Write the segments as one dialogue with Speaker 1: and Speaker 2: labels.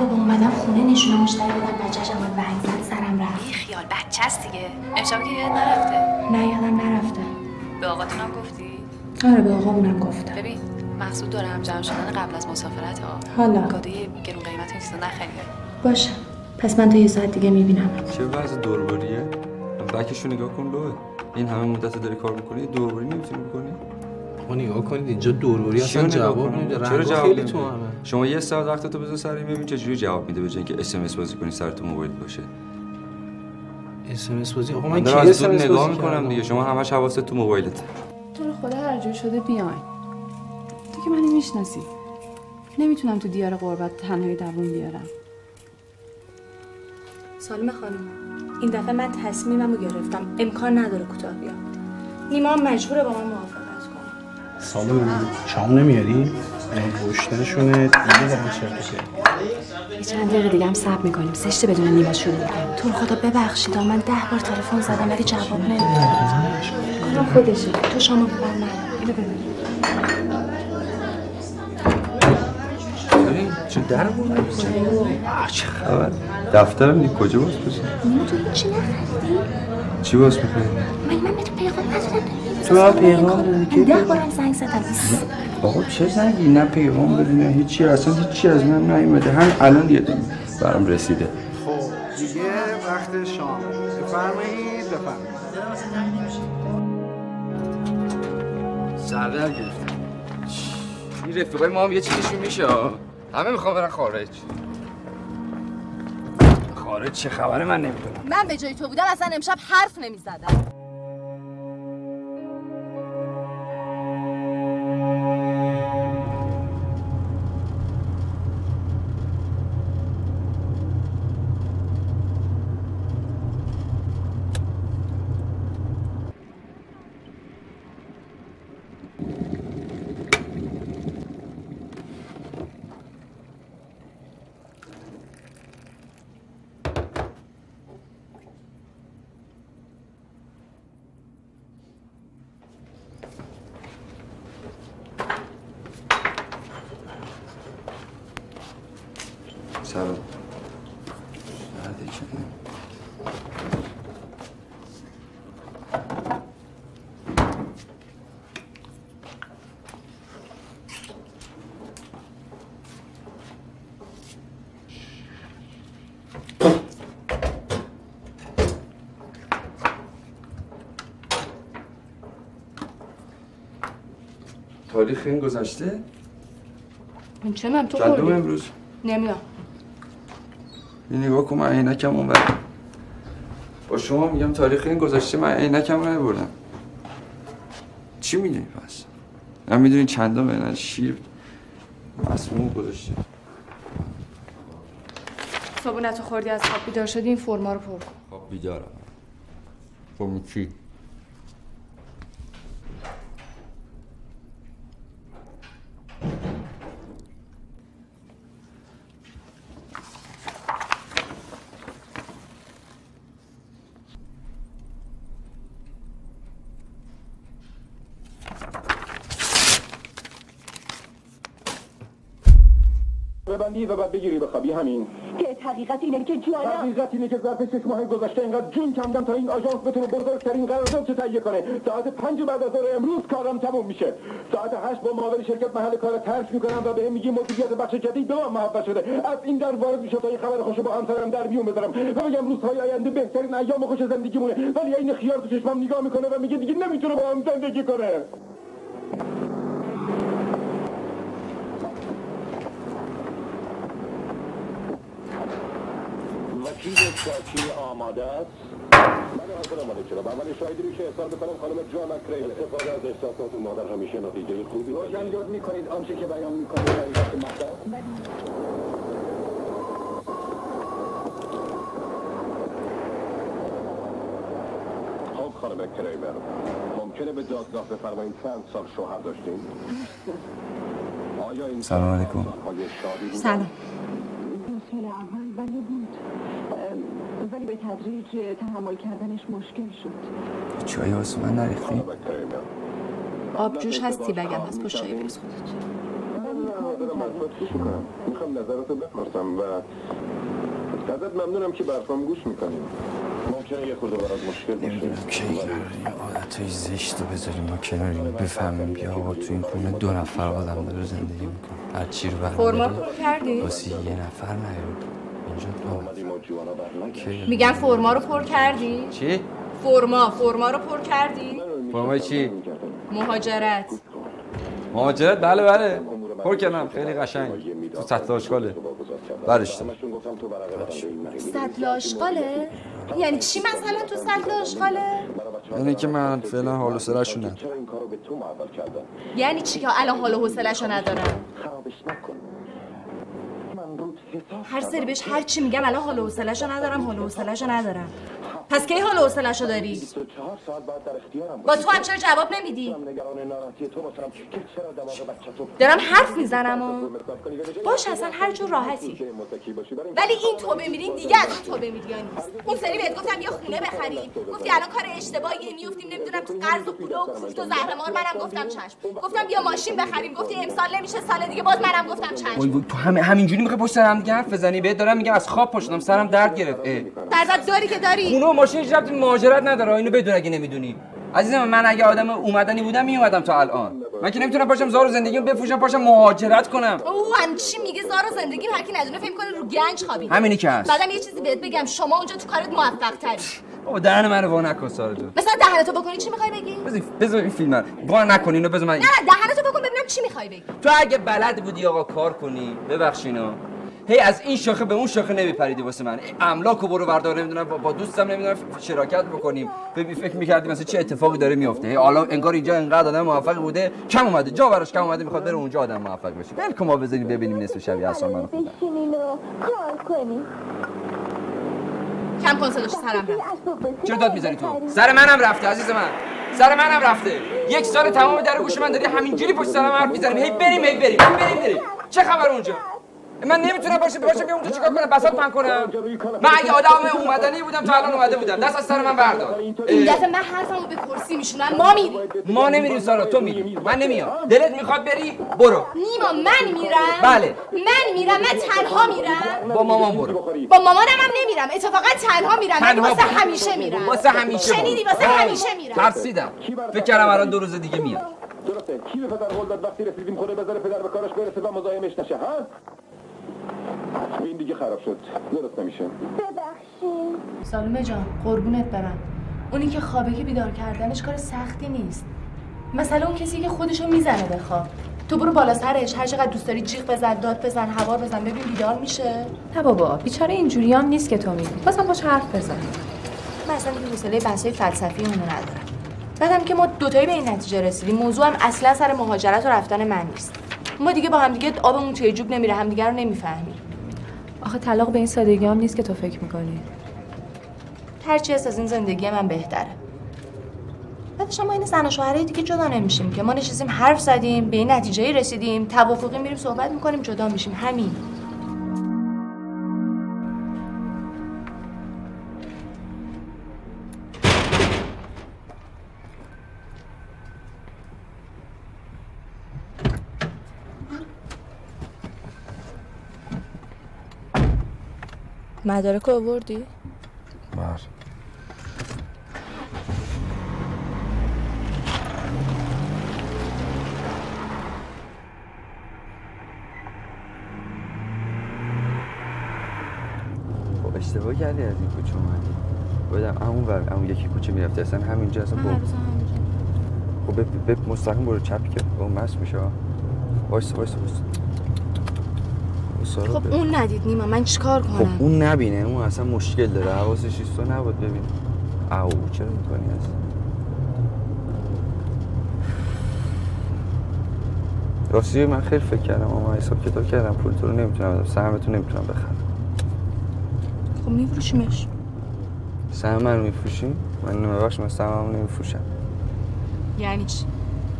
Speaker 1: بابا اومدم خونه نشونه مشتری بدم بچه‌ش اومد ونگ زد سرم رفت.
Speaker 2: بی خیال بچه است دیگه. امشب که یاد نرفته.
Speaker 1: نه یادم نرفته.
Speaker 2: به آقاتونم گفتی؟
Speaker 1: آره به آقامونم گفتم.
Speaker 2: ببین مقصود دارم جمع شدن قبل از مسافرت ها.
Speaker 1: حالا.
Speaker 2: کادوی گرون قیمت چیزا نخریه.
Speaker 1: باشه. پس من تا یه ساعت دیگه می‌بینم
Speaker 3: چه وضع دوربریه؟ بکشو نگاه کن لوه. این همه مدت داری کار می‌کنی دوربری نمی‌تونی بکنی؟
Speaker 4: آقا نگاه کنید اینجا دوربری
Speaker 3: چیو
Speaker 4: اصلا جواب؟ نمیده.
Speaker 3: چرا جواب
Speaker 4: خیلی؟ تو همه.
Speaker 3: شما یه ساعت وقتتو بذار سر این ببین چجوری جواب میده به جای اینکه اس ام اس بازی کنی سر تو موبایل باشه؟
Speaker 4: اس ام اس بازی؟ آقا
Speaker 3: من
Speaker 4: کی
Speaker 3: از دور
Speaker 4: SMS
Speaker 3: نگاه می‌کنم؟ دیگه. شما همش حواست تو موبایلته
Speaker 5: تو رو خدا هر جور شده بیاین. تو که منو می‌شناسی. نمی‌تونم تو دیار غربت تنهایی دووم بیارم.
Speaker 1: سالم خانم این دفعه من تصمیممو گرفتم. امکان نداره کوتاه بیام. نیما مجبوره با من موافقت.
Speaker 6: سالم شام نمیاری؟ گشتنشونه دیگه با من چرت
Speaker 1: یه چند دقیقه دیگه هم صبر می‌کنیم. زشته بدون نیما شروع کنیم تو رو خدا ببخشید من ده بار تلفن زدم ولی جواب نمیده کارم خودشه. تو شما ببر من اینو ببین
Speaker 3: چه در بود چه خبر؟ دفترم نی کجا باز
Speaker 1: نیما تو چی نخریدی؟
Speaker 3: چی باز می‌کنی
Speaker 1: من من به تو پیغام ندادم.
Speaker 3: تو هم پیغام؟ دادی که
Speaker 1: ده بارم زنگ زدم.
Speaker 3: آقا چه زنگی؟ نه پیغام بدی نه هیچی اصلا هیچی از من نیومده. هم الان یه برام رسیده.
Speaker 6: خب دیگه وقت شام. بفرمایید بفرمایید.
Speaker 3: سردر گرفتم. این رفیقای ما هم یه چیزشون میشه. همه می‌خوام برن خارج. خارج چه خبره من نمی‌دونم.
Speaker 7: من به جای تو بودم اصلا امشب حرف نمی‌زدم
Speaker 3: سلام بعد چه؟ تاریخ این گذشته؟
Speaker 5: من چه من تو خوردی؟
Speaker 3: امروز؟
Speaker 5: نمی‌دونم.
Speaker 3: این نگاه کن من عینکم اون برم با شما میگم تاریخ این گذشته من عینکم رو نبردم. چی می‌دونی پس؟ من می‌دونی چندم نه شیر مسموم گذاشته.
Speaker 5: صبونتو خوردی از خواب بیدار شدی این فرما رو پر کن.
Speaker 3: خب بیدارم. چی؟
Speaker 8: ببندی و بعد بگیری بخوابی همین.
Speaker 9: که حقیقت اینه که جانم
Speaker 8: حقیقت اینه که ظرف شش ماه گذشته اینقدر جون کندم تا این آژانس بتونه بزرگترین قرارداد چه تهیه کنه. ساعت پنج بعد از ظهر امروز کارم تموم میشه. ساعت هشت با معاون شرکت محل کار ترک می‌کنم و بهم میگی مدیریت بخش جدید به من محبت شده. از این در وارد میشه تا این خبر خوشو با همسرم در میون بذارم. و بگم روزهای آینده بهترین ایام خوش زندگیمونه. ولی این خیار تو چشمم نگاه می‌کنه و میگه دیگه نمی‌تونه با هم زندگی کنه وکیل شاکی آماده است؟ من حاضر آماده شدم. اولین شاهدی رو که احضار بکنم خانم جانا کریل. استفاده از احساسات مادر همیشه نتیجه خوبی روشن یاد می‌کنید آنچه که بیان می‌کنید حقیقت مطلب خب خانم کریمر ممکنه به دادگاه بفرمایید چند سال شوهر داشتین؟ آیا این
Speaker 3: سلام علیکم.
Speaker 5: سلام.
Speaker 9: اول ولی به تدریج تحمل کردنش مشکل شد
Speaker 3: چای واسه من نریختی؟
Speaker 8: کریمر
Speaker 5: آبجوش هستی بگم هست پشت چای بریز خودت
Speaker 8: از.
Speaker 9: می‌خوام نظرتو بپرسم و ازت ممنونم که برفام گوش می‌کنیم ممکنه یه خورده برات مشکل باشه
Speaker 10: نمی‌دونم کی عادت های زشت رو بذاریم ما کناریم بفهمیم بیا آقا تو این خونه دو نفر آدم داره زندگی می‌کنه هر چی رو
Speaker 5: فرما کردی؟
Speaker 10: واسه یه نفر نیارو اینجا.
Speaker 5: میگم فرما رو پر کردی؟
Speaker 10: چی؟
Speaker 5: فرما فرما رو پر کردی؟
Speaker 10: فرمای چی؟
Speaker 5: مهاجرت.
Speaker 10: مهاجرت؟ بله بله. پر کردم. خیلی قشنگ. تو سطح آشغاله. برش.
Speaker 1: سطل آشغاله؟ یعنی چی مثلا تو سطل آشغاله؟
Speaker 10: اینه که من فعلا حال و ندارم.
Speaker 1: یعنی چی که الان حال و حوصله‌شو ندارم؟
Speaker 9: خرابش نکن.
Speaker 1: هر سری بهش هر چی میگم الان حال و حوصله‌شو ندارم حال و حوصله‌شو ندارم. پس کی حال و حوصله‌شو داری؟
Speaker 9: 24 ساعت بعد در اختیارم
Speaker 1: با تو هم چرا جواب نمیدی؟ دارم حرف می‌زنم و باش اصلا هر جور راحتی. ولی این تو بمیرین دیگه از اون تو بمیریا نیست. اون سری بهت گفتم یه خونه بخریم گفتی الان کار اشتباهیه میفتیم نمی‌دونم تو قرض و پول و کوفت و زهرمار منم گفتم چشم. گفتم بیا ماشین بخریم. گفتی امسال نمیشه سال دیگه باز منم گفتم چشم.
Speaker 3: وای تو همه همینجوری می‌خوای پشت سر هم دیگه حرف بزنی؟ بهت دارم میگم از خواب پاشدم سرم درد گرفت.
Speaker 1: درزت داری که داری.
Speaker 3: ماشین هیچ ربطی مهاجرت نداره. اینو بدون اگه نمی‌دونی. عزیزم من اگه آدم اومدنی بودم میومدم تا الان. من که نمی‌تونم پاشم زار و زندگیمو بفروشم پاشم مهاجرت کنم.
Speaker 1: او هم چی میگه؟ زار و زندگی هر کی ندونه فکر کنه رو گنج خوابیده.
Speaker 3: همینی که هست.
Speaker 1: بعدم یه چیزی بهت بگم. شما اونجا تو کارت موفق تری
Speaker 3: بابا دهن منو وا نکن سارا جون.
Speaker 1: مثلا دهنتو بکنی چی می‌خوای بگی؟
Speaker 3: بذار بذار این فیلم رو. وا نکن اینو بذار من
Speaker 1: نه نه دهنتو بکن ببینم چی می‌خوای بگی.
Speaker 3: تو اگه بلد بودی آقا کار کنی ببخشینا. هی از این شاخه به اون شاخه نمیپریدی واسه من. املاکو برو بردار نمی‌دونم با, دوستم نمی‌دونم شراکت بکنیم. فکر فکر می‌کردی مثلا چه اتفاقی داره میفته هی حالا انگار اینجا انقدر آدم موفقی بوده کم اومده. جا براش کم اومده می‌خواد بره اونجا آدم موفق بشه. ول ما بزنیم ببینیم نصف شبیه اصلا
Speaker 11: کنین
Speaker 1: کم کن صداش سرم رفت.
Speaker 3: چرا داد می‌زنی تو؟ سر منم رفته عزیز من. سر منم رفته. یک سال تمام در گوش من داری همینجوری پشت سرم حرف می‌زنیم هی بریم هی بریم بریم بریم. چه خبر اونجا؟ من نمی‌تونم باشه باشه بیام اونجا چیکار کنم؟ بساط پن کنم. من اگه آدم اومدنی بودم تا الان اومده بودم. دست از سر من بردار.
Speaker 1: این دفعه من حرفمو به کرسی میشونم ما میریم
Speaker 3: ما نمیریم سارا تو میری. من نمیام دلت می‌خواد بری؟ برو.
Speaker 1: نیما من میرم.
Speaker 3: بله.
Speaker 1: من میرم من تنها میرم.
Speaker 3: با مامان برو.
Speaker 1: با مامانم هم نمیرم. اتفاقا تنها میرم. من
Speaker 3: تنها
Speaker 1: واسه. همیشه میرم.
Speaker 3: واسه همیشه.
Speaker 1: شنیدی؟ واسه. همیشه میرم.
Speaker 3: ترسیدم. فکر کردم الان دو روز دیگه میاد.
Speaker 9: درسته. کی به پدر قول داد وقتی رسیدیم خونه بذاره پدر به کارش برسه و مزاحمش نشه ها؟ این دیگه خراب شد. درست نمیشه.
Speaker 11: ببخشین
Speaker 12: سالومه جان قربونت برم. اونی که خوابه که بیدار کردنش کار سختی نیست. مثلا اون کسی که خودشو می‌زنه به خواب. تو برو بالا سرش هر چقدر دوست داری جیغ بزن داد بزن هوار بزن ببین بیدار میشه.
Speaker 5: نه بابا بیچاره اینجوری هم نیست که تو میگی. بازم باش حرف بزن.
Speaker 12: من اصلا دیگه حوصله بحثای فلسفی اونو ندارم. بعدم که ما دوتایی به این نتیجه رسیدیم موضوع هم اصلا سر مهاجرت و رفتن من نیست. ما دیگه با هم دیگه آبمون توی جوب نمیره همدیگه رو نمی‌فهمیم.
Speaker 5: آخه طلاق به این سادگی هم نیست که تو فکر می‌کنی.
Speaker 12: هرچی از این زندگی من بهتره. بعدش ما این زن و شوهرای دیگه جدا نمیشیم که ما نشستیم حرف زدیم به این نتیجه رسیدیم توافقی میریم صحبت می‌کنیم جدا میشیم. همین. مدارک آوردی؟
Speaker 10: بر خب اشتباه کردی از این کوچه اومدی. بودم همون ور همون یکی کوچه می‌رفتی. اصلا همینجا اصلا با خب به به مستقیم برو چپ که با مست میشه. وایس وایس وایس.
Speaker 12: خب اون ندید نیما من چیکار
Speaker 10: خب
Speaker 12: کنم؟
Speaker 10: اون نبینه اون اصلا مشکل داره. حواسش نیست تو نباید ببین او چرا می‌کنی اصلا راستی من خیلی فکر کردم اما حساب کتاب کردم. پول تو رو نمی‌تونم بدم سهمتو نمی‌تونم بخرم.
Speaker 12: خب میفروشیمش.
Speaker 10: سهم من رو میفروشیم من نمیبخش من سهممو نمیفروشم.
Speaker 12: یعنی چی؟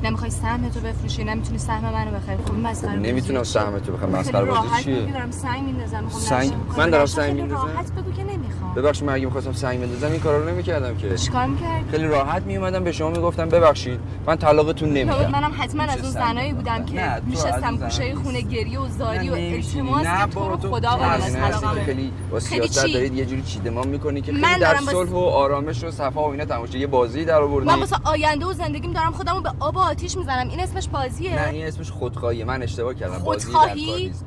Speaker 12: نمی‌خوای سهم تو بفروشی نمی‌تونی سهم منو بخری خب مسخره
Speaker 10: نمی‌تونم؟ سهم تو بخرم مسخره بازی چیه
Speaker 12: میگی دارم سنگ میندازم.
Speaker 10: من دارم
Speaker 12: خب
Speaker 10: سنگ میندازم؟
Speaker 12: راحت بگو که
Speaker 3: ببخشید من اگه می‌خواستم سنگ بندازم این کارا رو نمی‌کردم که.
Speaker 1: چیکار می‌کردی؟
Speaker 3: خیلی راحت میومدم به شما می‌گفتم ببخشید من طلاقتون نمیدم.
Speaker 1: منم حتما از اون زنایی بودم که
Speaker 3: تو
Speaker 1: میشستم گوشه خونه گریه و زاری و. التماس تو رو
Speaker 3: تو
Speaker 1: خدا
Speaker 3: که
Speaker 1: طلاقم
Speaker 3: خیلی با سیاست؟ دارید یه جوری چیدمان می‌کنی که
Speaker 1: من
Speaker 3: خیلی در صلح و آرامش و صفا و اینا تماشا یه بازی در آوردی.
Speaker 1: من واسه آینده و زندگیم دارم خودمو به آب و آتیش می‌زنم. این اسمش بازیه.
Speaker 3: نه این اسمش خودخواهیه. من اشتباه کردم. بازی در.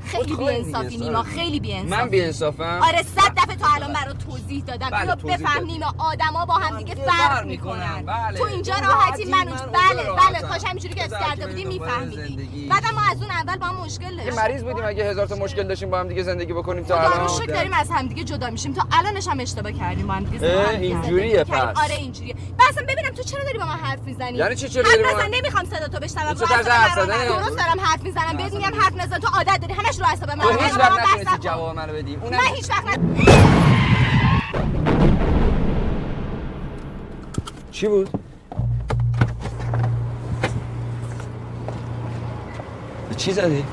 Speaker 1: خیلی بی‌انصافی نیما
Speaker 3: سارا.
Speaker 1: خیلی بی‌انصافی.
Speaker 3: من بی‌انصافم.
Speaker 7: آره صد دفعه تا الان برات توضیح دادم
Speaker 3: بله،
Speaker 7: اینو
Speaker 3: توضیح
Speaker 7: بفهم
Speaker 3: دادی.
Speaker 7: نیما آدما با هم دیگه
Speaker 3: فرق می‌کنن. بله.
Speaker 7: تو اینجا راحتی من
Speaker 3: من
Speaker 7: بله بله
Speaker 3: راحتم.
Speaker 7: کاش همینجوری که کرده بودی میفهمیدی. بعدم ما از اون اول با هم مشکل داشتیم
Speaker 3: مریض بودیم اگه هزار تا مشکل داشتیم با هم دیگه زندگی بکنیم تا
Speaker 1: رو
Speaker 3: الان
Speaker 1: شکر داریم از همدیگه جدا میشیم تا الانش هم اشتباه کردیم با هم دیگه
Speaker 3: اینجوریه. پس.
Speaker 7: آره اینجوریه بسم ببینم تو چرا داری با من حرف می‌زنی
Speaker 3: یعنی چی چرا داری من-
Speaker 7: نمی‌خوام صدا تو بشنوم اعصاب
Speaker 3: حرف
Speaker 7: من؟ رو- درست دارم حرف می‌زنم بهت میگم حرف نزن تو عادت داری همش رو اعصاب من
Speaker 3: تو هیچ
Speaker 7: من
Speaker 3: وقت نتونستی
Speaker 7: نکن.
Speaker 3: جواب منو بدی
Speaker 7: من هیچ وقت
Speaker 3: چی بود؟ چی زدی؟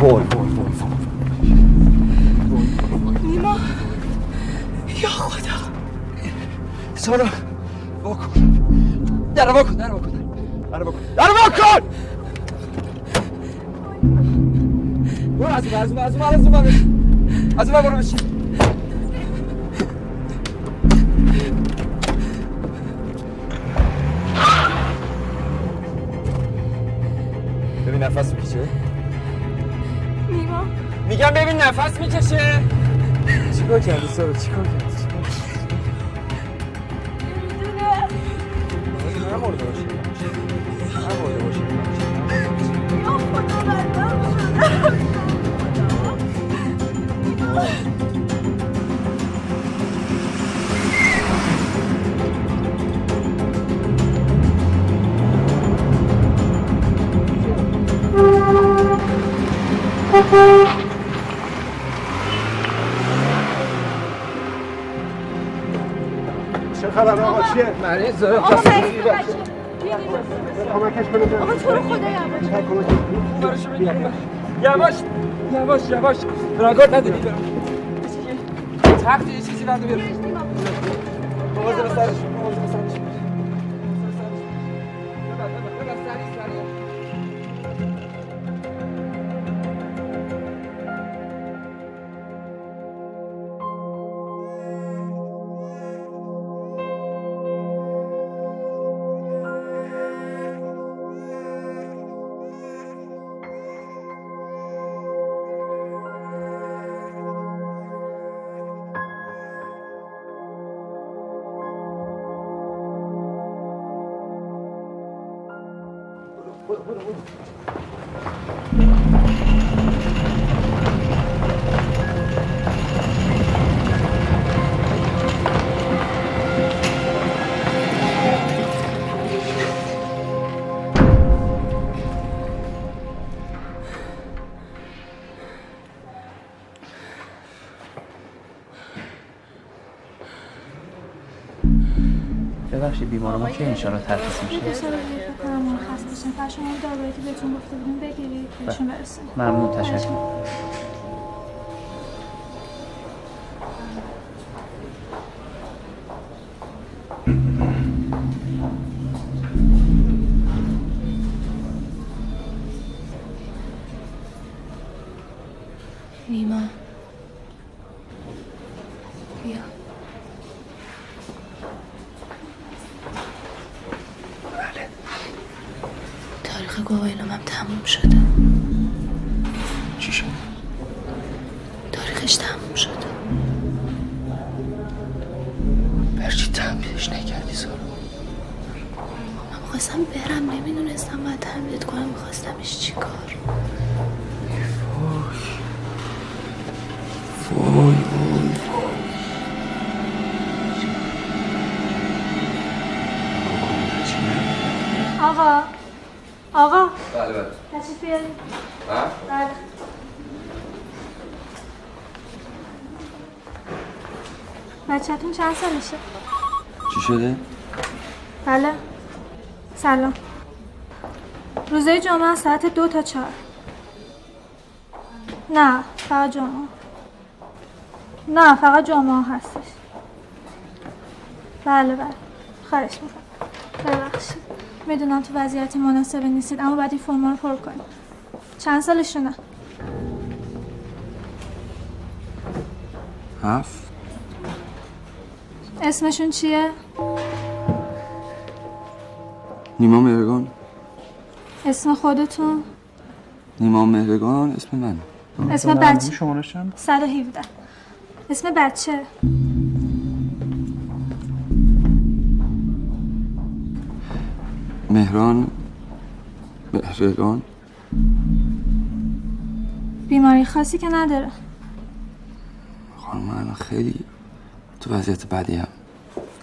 Speaker 3: وای وای وای
Speaker 1: نیما یا خدا.
Speaker 3: سارا واکن در واکن در واکن در واکن در واکن برو از اون از اون از اون از اون از اون برو بشین. می‌کشه
Speaker 1: نیما.
Speaker 3: میگم ببین نفس می‌کشه. چیکار کردی سارا؟ چیکار کردی؟ چیکار باشه.
Speaker 8: چه خبر آقا؟ چیه؟
Speaker 3: مریض داره
Speaker 7: آقا مریض نیما.
Speaker 8: کمکش کنید.
Speaker 7: آقا تو رو خدا یواش.
Speaker 3: یواش یواش یواش راگارد نداری تخت یه چیزی برده بیار مواظب سرش مواظب سرش.
Speaker 13: بیمار ما کی انشالله ترخیص میشه.
Speaker 14: کنم مرخص بشن. فقط شما دارویی که بهتون گفته بودیم بگیرید. بهشون برسید
Speaker 13: ممنون تشکر.
Speaker 14: بیارید
Speaker 3: ها؟
Speaker 14: بله. بچهتون چند سالشه؟
Speaker 3: چی شده؟
Speaker 14: بله. سلام. روزه جمعه از ساعت دو تا چهار. نه فقط جمعه. نه فقط جمعه هستش. بله بله. خواهش می‌کنم. ببخشید. می‌دونم تو وضعیت مناسبی نیستید اما باید این فرما رو پر کنید. چند سالشونه؟
Speaker 3: هفت.
Speaker 14: اسمشون چیه؟
Speaker 3: نیما مهرگان.
Speaker 14: اسم خودتون؟
Speaker 3: نیما مهرگان اسم من.
Speaker 14: اسم بچه.
Speaker 6: چند
Speaker 14: 117 اسم بچه.
Speaker 3: مهران مهرگان.
Speaker 14: بیماری خاصی که نداره.
Speaker 3: خانم من الان خیلی تو وضعیت بدی هم.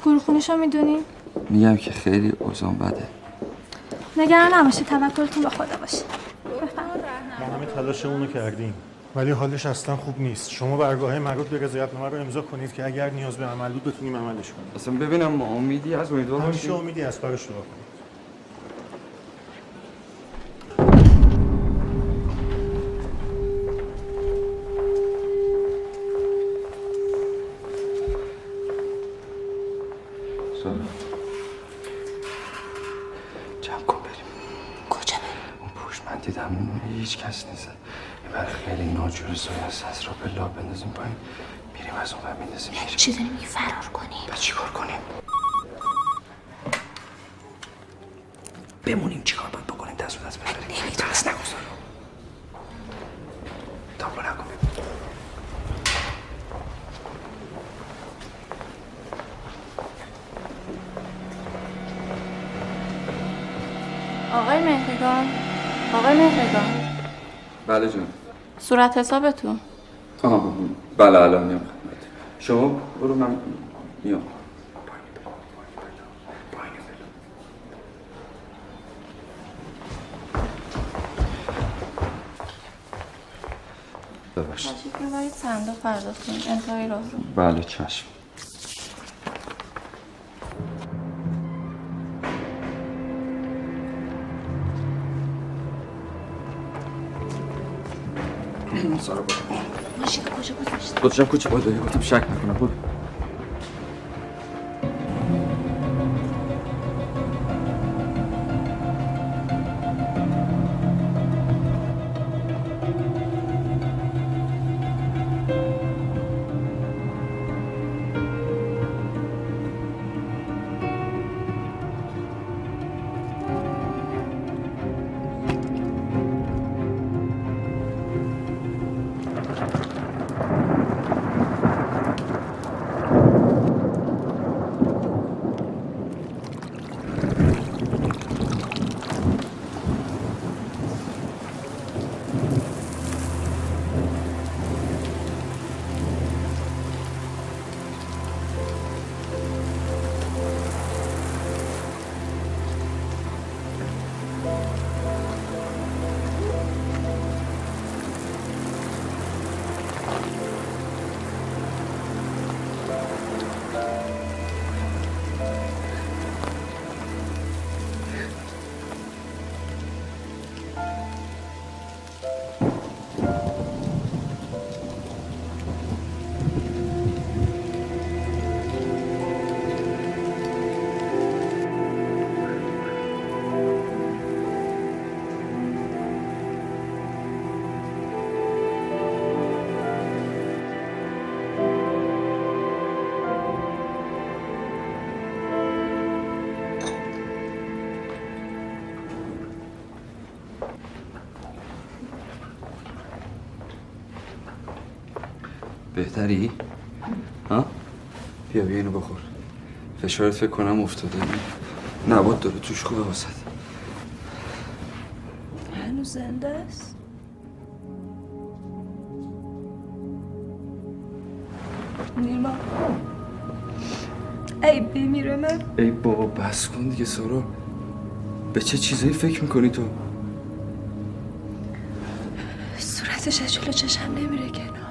Speaker 14: گروه خونشو می‌دونی؟
Speaker 3: میگم که خیلی اوزان بده.
Speaker 14: نگران نباشید توکلتون به خدا باشه.
Speaker 15: ما همه تلاشمون رو کردیم. ولی حالش اصلا خوب نیست. شما برگاه مربوط به رضایتنامه رو امضا کنید که اگر نیاز به عمل بود بتونیم عملش کنیم.
Speaker 3: اصلا ببینم ما امیدی از امیدوار
Speaker 15: همیشه امیدی از کارش دعا
Speaker 3: بندازیم پایین. میریم از اون میندازیم. میریم.
Speaker 1: چی داری میگی فرار کنیم
Speaker 3: به چی کار کنیم؟
Speaker 16: بمونیم چیکار باید بکنیم؟ دست و دست بذاریم. دست نگو سارا
Speaker 3: تابلو نکن.
Speaker 17: آقای مهرگان. آقای مهرگان.
Speaker 3: بله جان
Speaker 17: صورت حسابتون.
Speaker 3: آها بله الان میام خدمت. شما برو من میام. ببخشید.
Speaker 17: تشریف ببرید صندوق پرداخت کنید انتهای راه رو.
Speaker 3: بله چشم. سارا
Speaker 1: کجا گذاشتی
Speaker 3: گذاشتم کوچه باید گفتم شک نکنم برو. بهتری؟ ها؟ بیا بیا اینو بخور. فشارت فکر کنم افتاده. نبات داره توش خوبه واسد
Speaker 1: هنوز زنده است؟ نیما. ای بمیره من.
Speaker 3: ای بابا بس کن دیگه سارا. به چه چیزایی فکر می‌کنی تو؟
Speaker 1: صورتش از جلو چشم نمیره کنار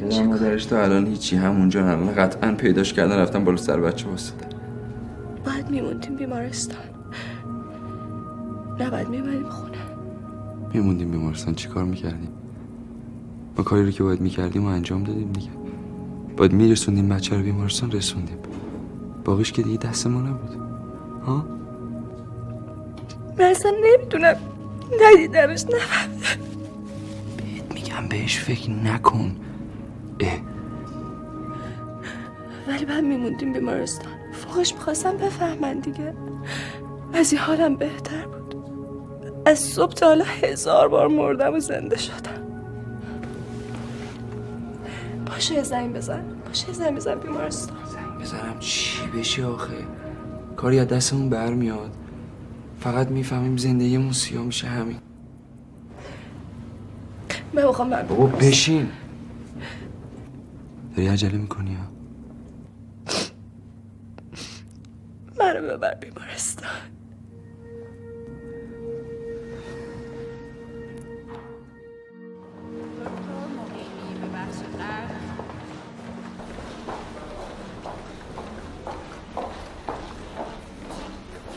Speaker 1: پدر مادرش
Speaker 3: تا الان هیچی همونجا همه قطعا پیداش کردن رفتن بالا سر بچه واسده
Speaker 1: باید میموندیم بیمارستان. نباید می‌بریم خونه.
Speaker 3: میموندیم بیمارستان. چیکار می‌کردیم؟ ما کاری رو که باید می‌کردیم و انجام دادیم دیگه. باید میرسوندیم بچه رو بیمارستان رسوندیم. باقیش که دیگه دست ما نبود. ها؟
Speaker 1: من اصلا نمی‌دونم. ندیدمش نفهمیدم.
Speaker 3: میگم بهش فکر نکن.
Speaker 1: ولی بعد میموندیم بیمارستان. فوقش می‌خواستم بفهمن دیگه. از این حالم بهتر بود. از صبح تا حالا هزار بار مردم و زنده شدم. باشه زنگ بزن. باشه زنگ بزن بیمارستان.
Speaker 3: بزنم چی بشه آخه؟ کاری از دستمون برمیاد. فقط می‌فهمیم زندگیمون سیاه میشه همین.
Speaker 1: من می‌خوام
Speaker 3: بابا بشین. داری عجله می‌کنی ها
Speaker 1: منو ببر بیمارستان.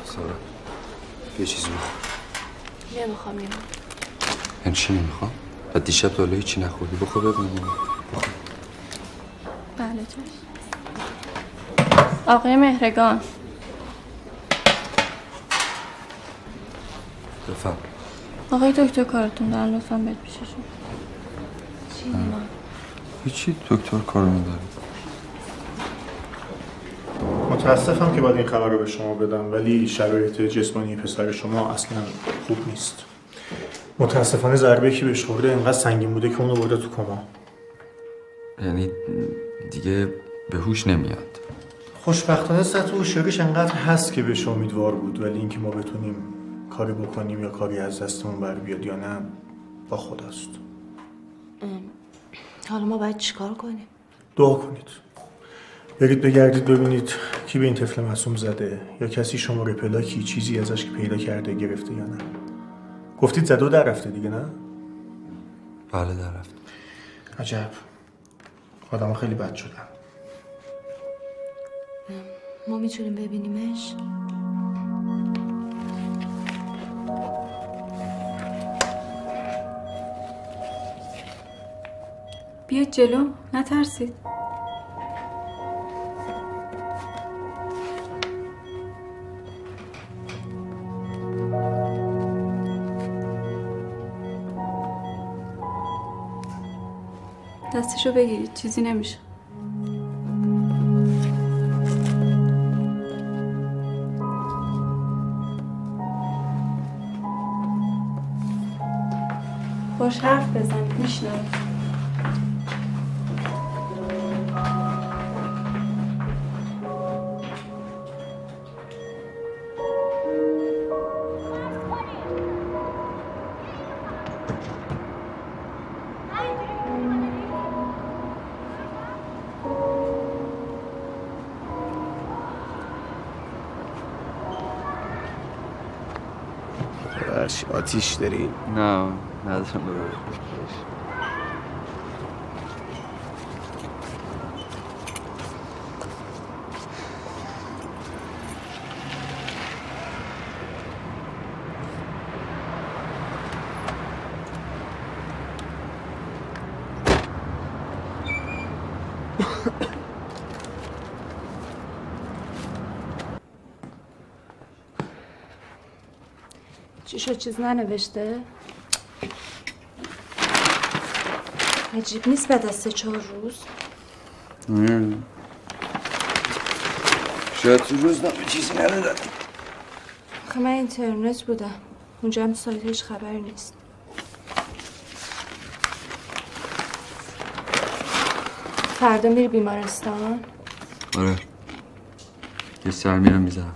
Speaker 3: سارا یه چیزی می‌خوام.
Speaker 1: نمی‌خوام
Speaker 3: یعنی چی نمی‌خوام؟ و دیشب تا حالا هیچی نخوردی؟ بخور ببینیم
Speaker 5: بله چشم آقای مهرگان.
Speaker 3: بفهم.
Speaker 5: آقای دکتر کارتون دارن لطفا بهت پیششون
Speaker 3: هیچی دکتر کارو میداره
Speaker 15: متاسفم که باید این خبر رو به شما بدم ولی شرایط جسمانی پسر شما اصلا خوب نیست. متاسفانه ضربه که بهش خورده انقدر سنگین بوده که اونو برده تو کما
Speaker 3: یعنی دیگه به هوش نمیاد.
Speaker 15: خوشبختانه سطح هوشیاریش انقدر هست که بهش امیدوار بود ولی اینکه ما بتونیم کاری بکنیم یا کاری از دستمون بر بیاد یا نه با خداست.
Speaker 1: حالا ما باید چیکار کنیم؟
Speaker 15: دعا کنید. برید بگردید ببینید کی به این طفل معصوم زده یا کسی شماره پلاکی چیزی ازش که پیدا کرده گرفته یا نه. گفتید زده و در رفته دیگه نه؟
Speaker 3: بله در رفت.
Speaker 15: عجب. آدم خیلی بد شدن.
Speaker 1: ما می‌تونیم ببینیمش؟
Speaker 5: بیاید جلو نترسید. دستشو بگیرید چیزی نمیشه. باش حرف بزنید میشنوه
Speaker 4: ببخش آتیش داری؟
Speaker 3: نه ندارم ببرم
Speaker 1: چی شد چیز ننوشته؟ عجیب نیست بعد از سه چهار روز.
Speaker 3: شاید تو روزنامه چیزی ندادن
Speaker 1: آخه من اینترنت بودم. اونجا هم سایت هیچ خبری نیست. فردا میری بیمارستان؟
Speaker 3: آره. یه سر میرم می‌زنم.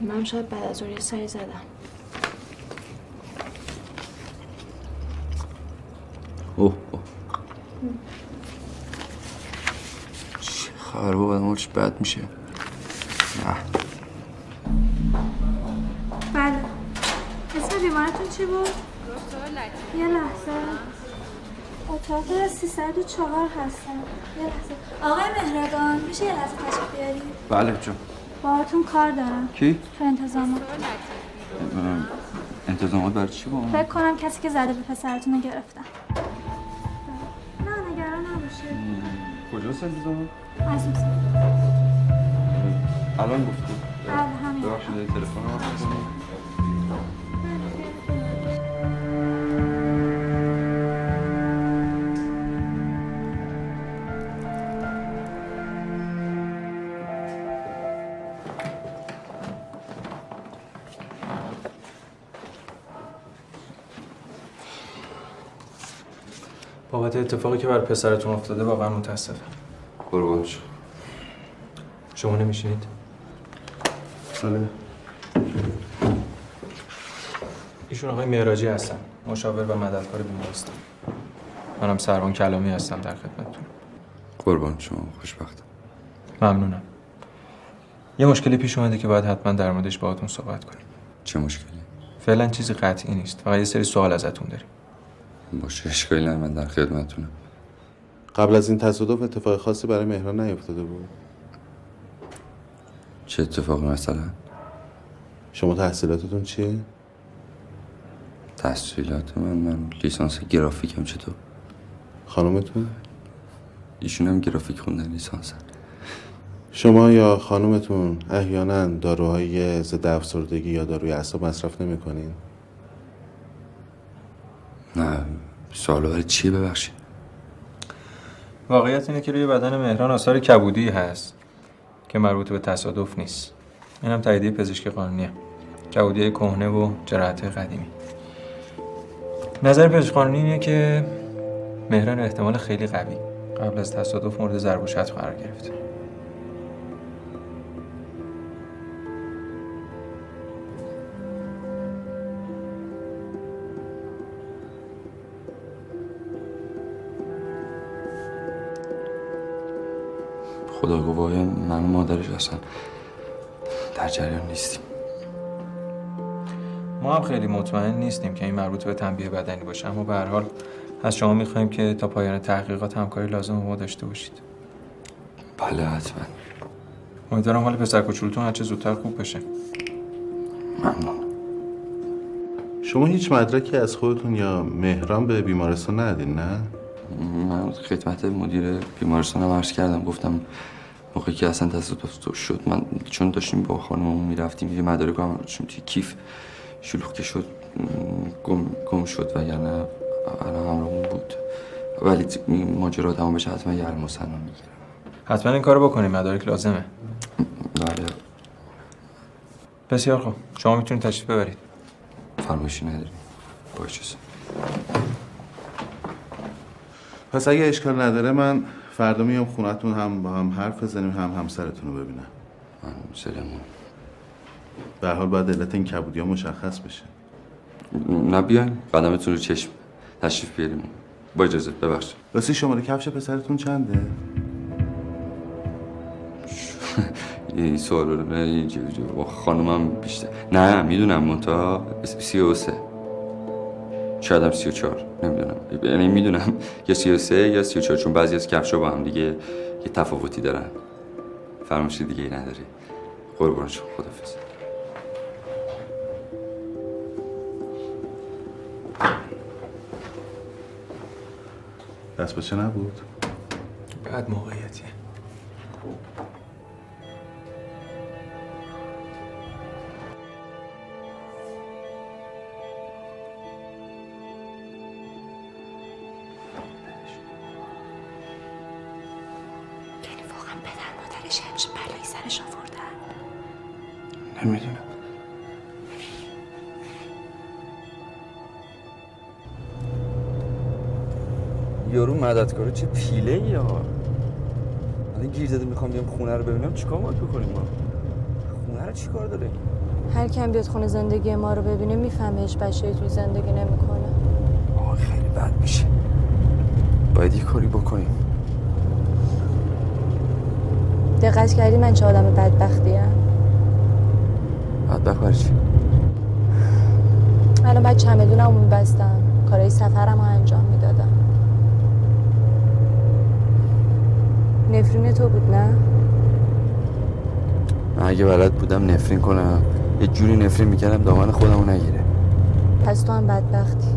Speaker 1: من شاید بعد از ظهر یه سری زدم
Speaker 3: اوه اوه خبر بابا آدم حالش بد میشه. نه.
Speaker 14: بله. اسم بیمارتون چی بود؟ یه لحظه. اتاق 304 هستم یه لحظه. آقای مهرگان میشه یه لحظه تشریف بیاری؟
Speaker 3: بله جون.
Speaker 14: باهاتون کار دارم.
Speaker 3: کی؟
Speaker 14: تو انتظامات.
Speaker 3: انتظامات برای چی با
Speaker 14: فکر کنم کسی که زده به پسرتون رو گرفتن
Speaker 3: کجاست انتظامات؟
Speaker 14: از.
Speaker 3: الان گفتی
Speaker 14: بله همین
Speaker 3: ببخشید تلفن رو؟
Speaker 4: بابت اتفاقی که بر پسرتون افتاده واقعا متاسفم شما نمیشینید؟
Speaker 3: بله.
Speaker 4: ایشون آقای معراجی هستن. مشاور و مددکار بیمارستان. منم سروان کلامی هستم در خدمتتون.
Speaker 3: قربان شما خوشبختم
Speaker 4: ممنونم. یه مشکلی پیش اومده که باید حتما در موردش باهاتون صحبت کنیم.
Speaker 3: چه مشکلی؟
Speaker 4: فعلا چیزی قطعی نیست. فقط یه سری سوال ازتون داریم.
Speaker 3: باشه اشکالی نه من در خدمتتونم.
Speaker 18: قبل از این تصادف اتفاق خاصی برای مهران نیفتاده بود.
Speaker 3: چه اتفاقی مثلا؟
Speaker 18: شما تحصیلاتتون چیه؟
Speaker 3: تحصیلات من من لیسانس گرافیکم چطور؟
Speaker 18: خانومتون؟
Speaker 3: ایشون هم گرافیک خوندن لیسانس
Speaker 18: شما یا خانومتون احیانا داروهای ضد افسردگی یا داروی اعصاب مصرف نمی‌کنین؟
Speaker 3: نه سوال برای چیه ببخشید
Speaker 4: واقعیت اینه که روی بدن مهران آثار کبودی هست که مربوط به تصادف نیست. اینم تاییدیه پزشکی قانونیه. کبودی کهنه و جراحت قدیمی. نظر پزشک قانونی اینه که مهران احتمال خیلی قوی قبل از تصادف مورد ضرب و شتم قرار گرفته
Speaker 3: خدا گواهی من و مادرش اصلا در جریان نیستیم.
Speaker 4: ما هم خیلی مطمئن نیستیم که این مربوط به تنبیه بدنی باشه اما به هر حال از شما می‌خوایم که تا پایان تحقیقات همکاری لازم با ما داشته باشید.
Speaker 3: بله حتما.
Speaker 4: امیدوارم حال پسر کوچولوتون هرچه زودتر خوب بشه.
Speaker 3: ممنون.
Speaker 18: شما هیچ مدرکی از خودتون یا مهران به بیمارستان ندین نه؟
Speaker 3: من خدمت مدیر بیمارستانم عرض کردم گفتم موقعی که اصلا تصادف شد من چون داشتیم با خانممون می‌رفتیم یه مدارک هم داشتیم توی کیف شلوغ که شد گم, گم شد و یعنی الان همراهمون بود. ولی ماجرا تمام بشه حتما یه علم می‌گیرم
Speaker 4: حتما این کارو بکنیم مدارک لازمه.
Speaker 3: بله.
Speaker 4: بسیار خوب. شما می‌تونید تشریف ببرید.
Speaker 3: فرمایشی نداریم. با
Speaker 18: پس اگه اشکال نداره من فردا میام خونتون هم با هم حرف بزنیم هم همسرتون رو ببینم.
Speaker 3: من سلمون
Speaker 18: به حال باید علت این کبودی ها مشخص بشه.
Speaker 3: نه بیاین. قدمتون رو چشم تشریف بیاریم. با اجازه ببخشید.
Speaker 18: راستی شماره کفش پسرتون چنده؟
Speaker 3: این سوال رو خانومم بیشتر. نه می‌دونم منتها سی و سه. شاید هم سی و چهار نمی‌دونم. یعنی می‌دونم یا سی و سه یا سی و چهار چون بعضی از کفشا با هم دیگه یه تفاوتی دارن. فرمایشی دیگه ای نداری. قربان شما خدافظ
Speaker 18: دست به چه نبود؟
Speaker 4: بعد موقعیتیه
Speaker 19: یارو مددکاره چه پیله ای ها الان گیر زده می‌خوام بیام خونه رو ببینم چیکار باید بکنیم ما؟ خونه رو چیکار داره؟
Speaker 20: هر کم بیاد خونه زندگی ما رو ببینه می‌فهمه هیچ بچه‌ای توی زندگی نمی‌کنه.
Speaker 3: آه خیلی بد میشه. باید یه کاری بکنیم.
Speaker 20: دقت کردی من چه آدم بدبختیم
Speaker 3: بدبخت برای چی؟
Speaker 20: الان بعد چمدونم رو میبستم کارهای سفرم رو انجام می‌دادم نفرین تو بود نه؟
Speaker 3: من اگه بلد بودم نفرین کنم. یه جوری نفرین می‌کردم دامن خودمو نگیره.
Speaker 20: پس تو هم بدبختی.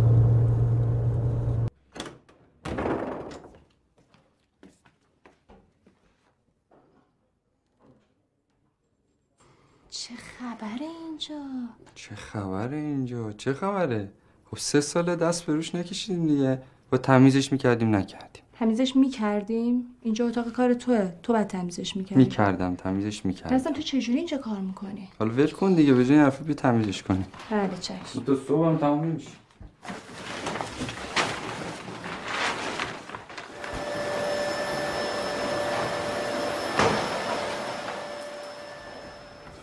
Speaker 1: چه خبره اینجا؟
Speaker 3: چه خبره اینجا؟ چه خبره؟ خب سه ساله دست به روش نکشیدیم دیگه. با تمیزش می‌کردیم نکردیم.
Speaker 1: تمیزش می‌کردیم؟ اینجا اتاق کار توه. تو بعد تمیزش می‌کردی.
Speaker 3: می‌کردم تمیزش می‌کردم.
Speaker 1: اصلا تو چجوری اینجا کار می‌کنی؟
Speaker 3: حالا ول کن دیگه به جای این حرفا بیا تمیزش کنیم.
Speaker 1: بله چشم.
Speaker 3: تو صبح هم تمام نمیشه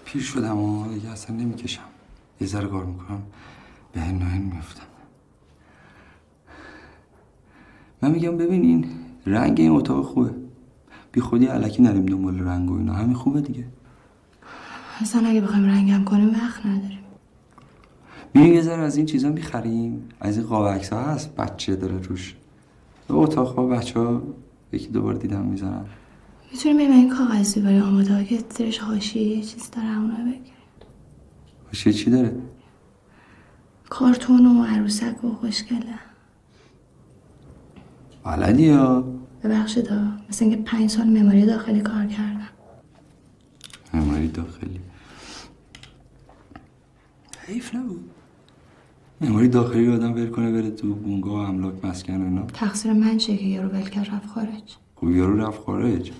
Speaker 3: پیر شدم و دیگه اصلا نمی‌کشم. یه ذره کار می‌کنم. به هن میفتم من میگم ببین این رنگ این اتاق خوبه. بی خودی علکی نریم دنبال رنگ و اینا. همین خوبه دیگه.
Speaker 1: اصلا اگه بخوایم رنگم کنیم وقت نداریم.
Speaker 3: میریم یه ذره از این چیزا می‌خریم. از این قاب ها هست بچه داره روش. اتاق ها بچه ها یکی دوبار دیدم می‌زنن
Speaker 1: می‌تونیم بریم این کاغذی برای آماده ها که زیرش حاشیه یه چیز داره اونو بگیریم.
Speaker 3: حاشیه چی داره؟
Speaker 1: کارتون و عروسک و خوشگله.
Speaker 3: بلدی یا
Speaker 1: ببخشید مثل اینکه پنج سال مماری داخلی کار کردم.
Speaker 3: معماری داخلی. حیف نبود. معماری داخلی رو آدم ول کنه بره تو بونگا و املاک مسکن و اینا.
Speaker 1: تقصیر من چیه که یارو ول کرد رفت خارج؟
Speaker 3: خب یارو رفت خارج.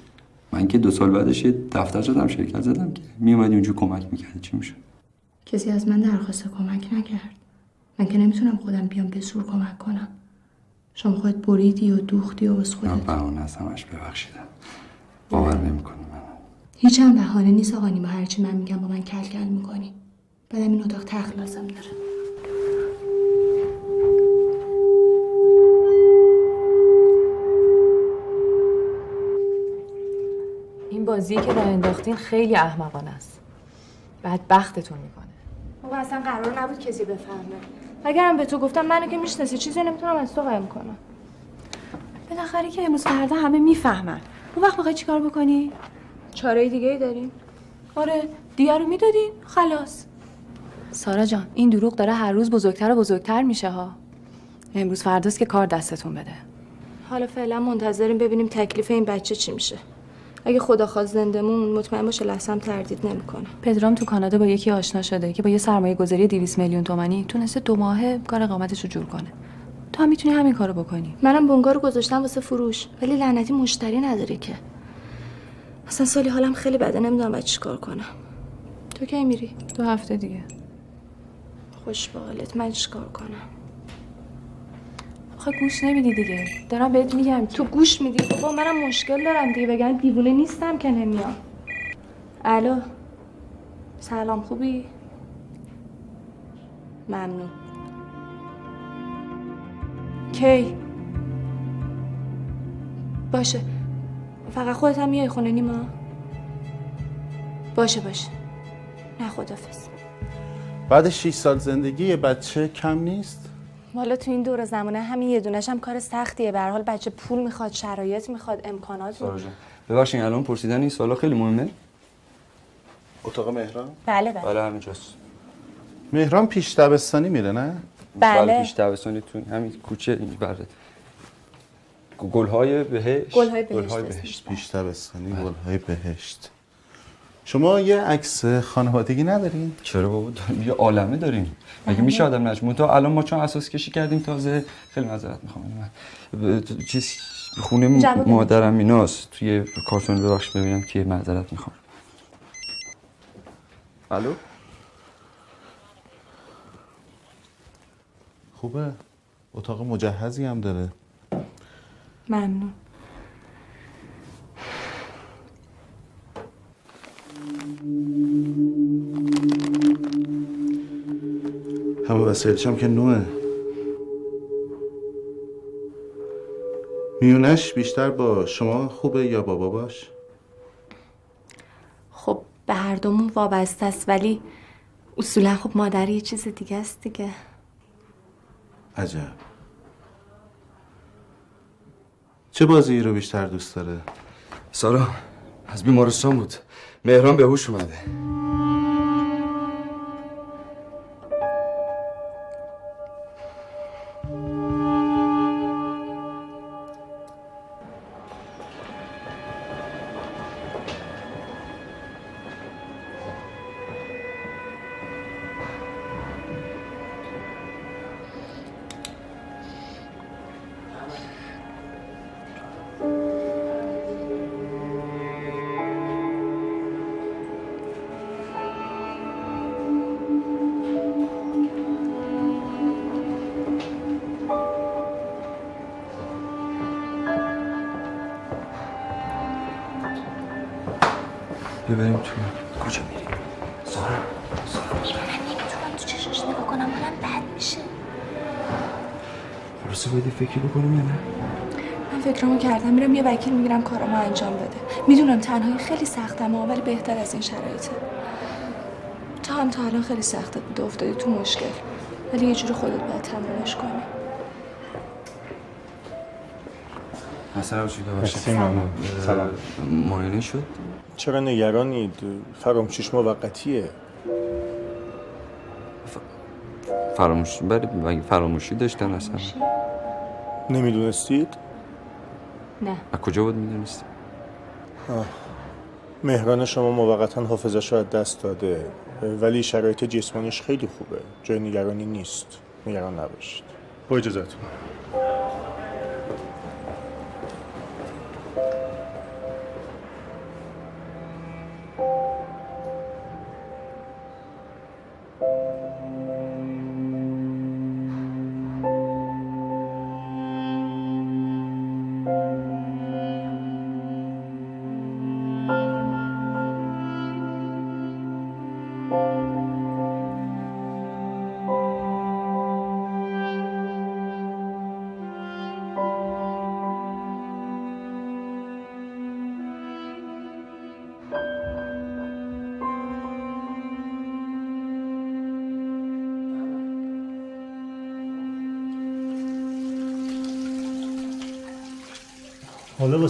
Speaker 3: من که دو سال بعدش یه دفتر زدم شرکت زدم که. میومدی اونجا کمک می‌کردی. چی می‌شد؟
Speaker 1: کسی از من درخواست کمک نکرد. من که نمی‌تونم خودم بیام به زور کمک کنم. شما خودت بریدی و دوختی و از
Speaker 3: من
Speaker 1: خودت
Speaker 3: بهانه از همش ببخشیدم. باور نمی‌کنی من
Speaker 1: هیچ هم بهانه نیست آقا نیما. هرچی من میگم با من کل کل می‌کنی. بعدم این اتاق تخت لازم داره.
Speaker 5: این بازی که راه انداختین خیلی احمقانه است. بدبختتون می‌کنه.
Speaker 1: بابا اصلا قرار نبود کسی بفهمه. اگرم به تو گفتم منو که می‌شناسی چیزی نمی‌تونم از تو قایم کنم.
Speaker 5: بالاخره که امروز فردا همه می‌فهمن. اون وقت می‌خوای چیکار بکنی؟
Speaker 1: چاره دیگه ای داریم.
Speaker 5: آره دیگه رو می‌دادین خلاص. سارا جان این دروغ داره هر روز بزرگتر و بزرگتر میشه ها. امروز فرداست که کار دستتون بده.
Speaker 1: حالا فعلا منتظریم ببینیم تکلیف این بچه چی میشه. اگه خدا خواست زندمون مطمئن باشه لحظه هم تردید نمی‌کنه.
Speaker 5: پدرام تو کانادا با یکی آشنا شده که با یه سرمایه گذاری 200 میلیون تومانی تونسته دو ماهه کار اقامتش رو جور کنه. تو هم می‌تونی همین کارو بکنی.
Speaker 1: منم بونگا رو گذاشتم واسه فروش ولی لعنتی مشتری نداره که. اصلا سالی حالم خیلی بده نمی‌دونم باید چیکار کنم. تو کی میری؟
Speaker 5: دو هفته دیگه.
Speaker 1: خوش به حالت من چیکار کنم؟
Speaker 5: آخه گوش نمیدی دیگه. دارم بهت میگم
Speaker 1: تو گوش میدی؟ بابا منم مشکل دارم دیگه بگن دیوونه نیستم که نمیام. الو. سلام خوبی؟ ممنون. کی؟ باشه. فقط خودت هم میای خونه نیما؟ باشه باشه. نه خدافز
Speaker 18: بعد 6 سال زندگی یه بچه کم نیست؟
Speaker 1: والا تو این دور زمانه همین یه دونش هم کار سختیه. به هر حال بچه پول می‌خواد شرایط می‌خواد امکانات
Speaker 3: ببخشید الان پرسیدن این سوالا خیلی مهمه.
Speaker 18: اتاق مهران؟
Speaker 1: بله بله.
Speaker 3: بله همینجاست.
Speaker 18: مهران پیش دبستانی میره نه؟
Speaker 1: بله.
Speaker 3: پیش دبستانی تو همین کوچه این بره. گلهای بهشت.
Speaker 1: گلهای بهشت
Speaker 3: گلهای. بهشت.
Speaker 18: پیش دبستانی گلهای بهشت. شما یه عکس خانوادگی ندارین؟
Speaker 3: چرا بابا؟ داریم. یه عالمه داریم. مگه میشه آدم نش تو الان ما چون اساس کشی کردیم تازه خیلی معذرت می‌خوام. من ب- چیز خونه مادرم ایناست. توی کارتون ببخش ببینم که معذرت می‌خوام. الو؟
Speaker 18: خوبه. اتاق مجهزی هم داره.
Speaker 1: ممنون.
Speaker 18: همه وسایلش هم که نوه میونش بیشتر با شما خوبه یا با باباش؟
Speaker 1: خب به هر دومون وابسته است ولی اصولا خب مادر یه چیز دیگه است دیگه
Speaker 18: عجب چه بازی رو بیشتر دوست داره؟
Speaker 3: سارا از بیمارستان بود مهران به هوش اومده. بریم تو. کجا میریم سارا؟
Speaker 7: نمی‌تونم تو نگاه کنم حالم بد میشه.
Speaker 3: خلاصه باید فکری بکنیم یا نه؟
Speaker 1: من فکرامو کردم میرم یه وکیل می‌گیرم کارامو انجام بده. می‌دونم تنهایی خیلی سختم ولی بهتر از این شرایطه. تا هم تا الان خیلی سختت بوده افتادی تو مشکل. ولی یه جوری خودت باید تمومش کنی.
Speaker 3: حسن
Speaker 15: ممنون. سلام.
Speaker 3: معاینه شد؟
Speaker 15: چرا نگرانید فراموشیش موقتیه
Speaker 3: فراموش بله مگه فراموشی داشتن اصلا؟
Speaker 15: نمی‌دونستید؟
Speaker 1: نه.
Speaker 3: از کجا بود می‌دونستی
Speaker 15: آه. مهران شما موقتا حافظش رو از دست داده. ولی شرایط جسمانیش خیلی خوبه. جای نگرانی نیست. نگران نباشید. با اجازتون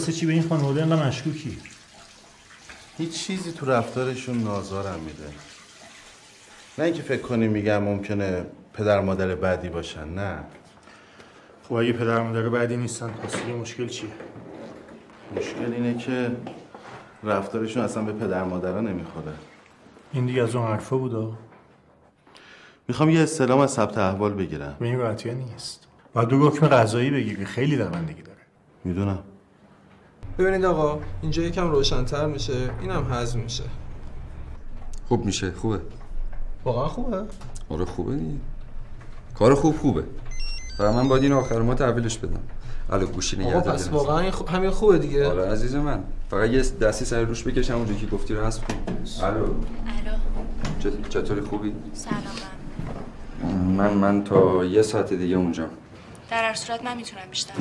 Speaker 15: واسه چی به این خانواده اینقدر مشکوکی؟
Speaker 18: هیچ چیزی تو رفتارشون نازارم میده. نه اینکه فکر کنی میگم ممکنه پدر مادر بعدی باشن نه.
Speaker 15: خب اگه پدر مادر بعدی نیستن پس مشکل چیه؟
Speaker 18: مشکل اینه که رفتارشون اصلا به پدر مادرها نمی‌خوره.
Speaker 15: این دیگه از اون حرفا بودا؟
Speaker 18: می‌خوام یه استلام از ثبت احوال بگیرم.
Speaker 15: به این راحتی نیست. باید دو حکم قضایی بگیری خیلی دوندگی داره.
Speaker 18: می‌دونم.
Speaker 21: ببینید آقا اینجا یکم روشنتر میشه اینم حذف میشه.
Speaker 3: خوب میشه خوبه.
Speaker 21: واقعا خوبه؟
Speaker 3: آره خوبه دیگه. کار خوب خوبه. و من باید این آخر ما تحویلش بدم. الو گوشی نگه
Speaker 21: آقا پس. واقعا همین خوبه دیگه.
Speaker 3: آره عزیز من. فقط یه دستی سر روش بکشم اونجا که گفتی رو حذف کن الو.
Speaker 2: الو.
Speaker 3: چط- چطوری خوبی؟
Speaker 2: سلام من.
Speaker 3: من من تا یه ساعت دیگه اونجا
Speaker 2: در هر صورت من می‌تونم بیشتر.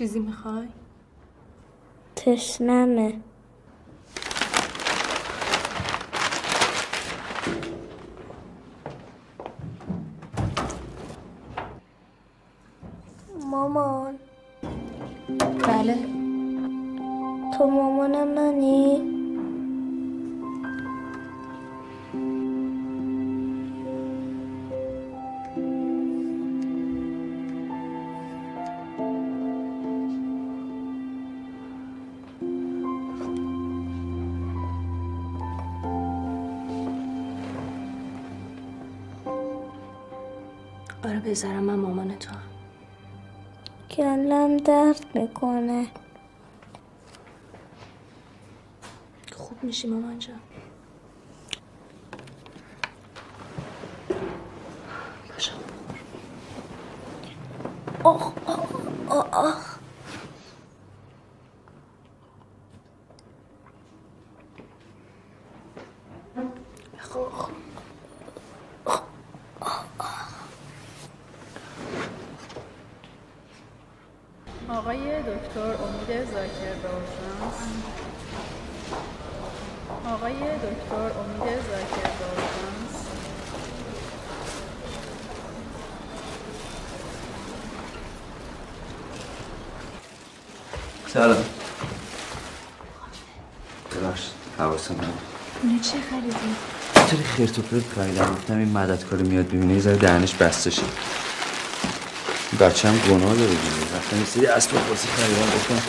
Speaker 1: چیزی می‌خوای؟
Speaker 22: تشنمه
Speaker 20: بذارم من مامان تو هم.
Speaker 22: کلم درد می‌کنه.
Speaker 20: خوب میشی مامان جان.
Speaker 22: آخ آخ آخ آخ
Speaker 20: خب
Speaker 23: آقای دکتر امید زاکر به اورژانس آقای دکتر امید زاکر به اورژانس
Speaker 3: سلام ببخشید حواسم نبود
Speaker 1: اونه چه خریدی؟
Speaker 3: چرا خرت و پرت خریدم گفتم این مددکار میاد ببینه یه ذره دهنش بسته شه. بچه هم گناه داره دیگه. رفتم یه سری اسباب بازی خریدم گفتم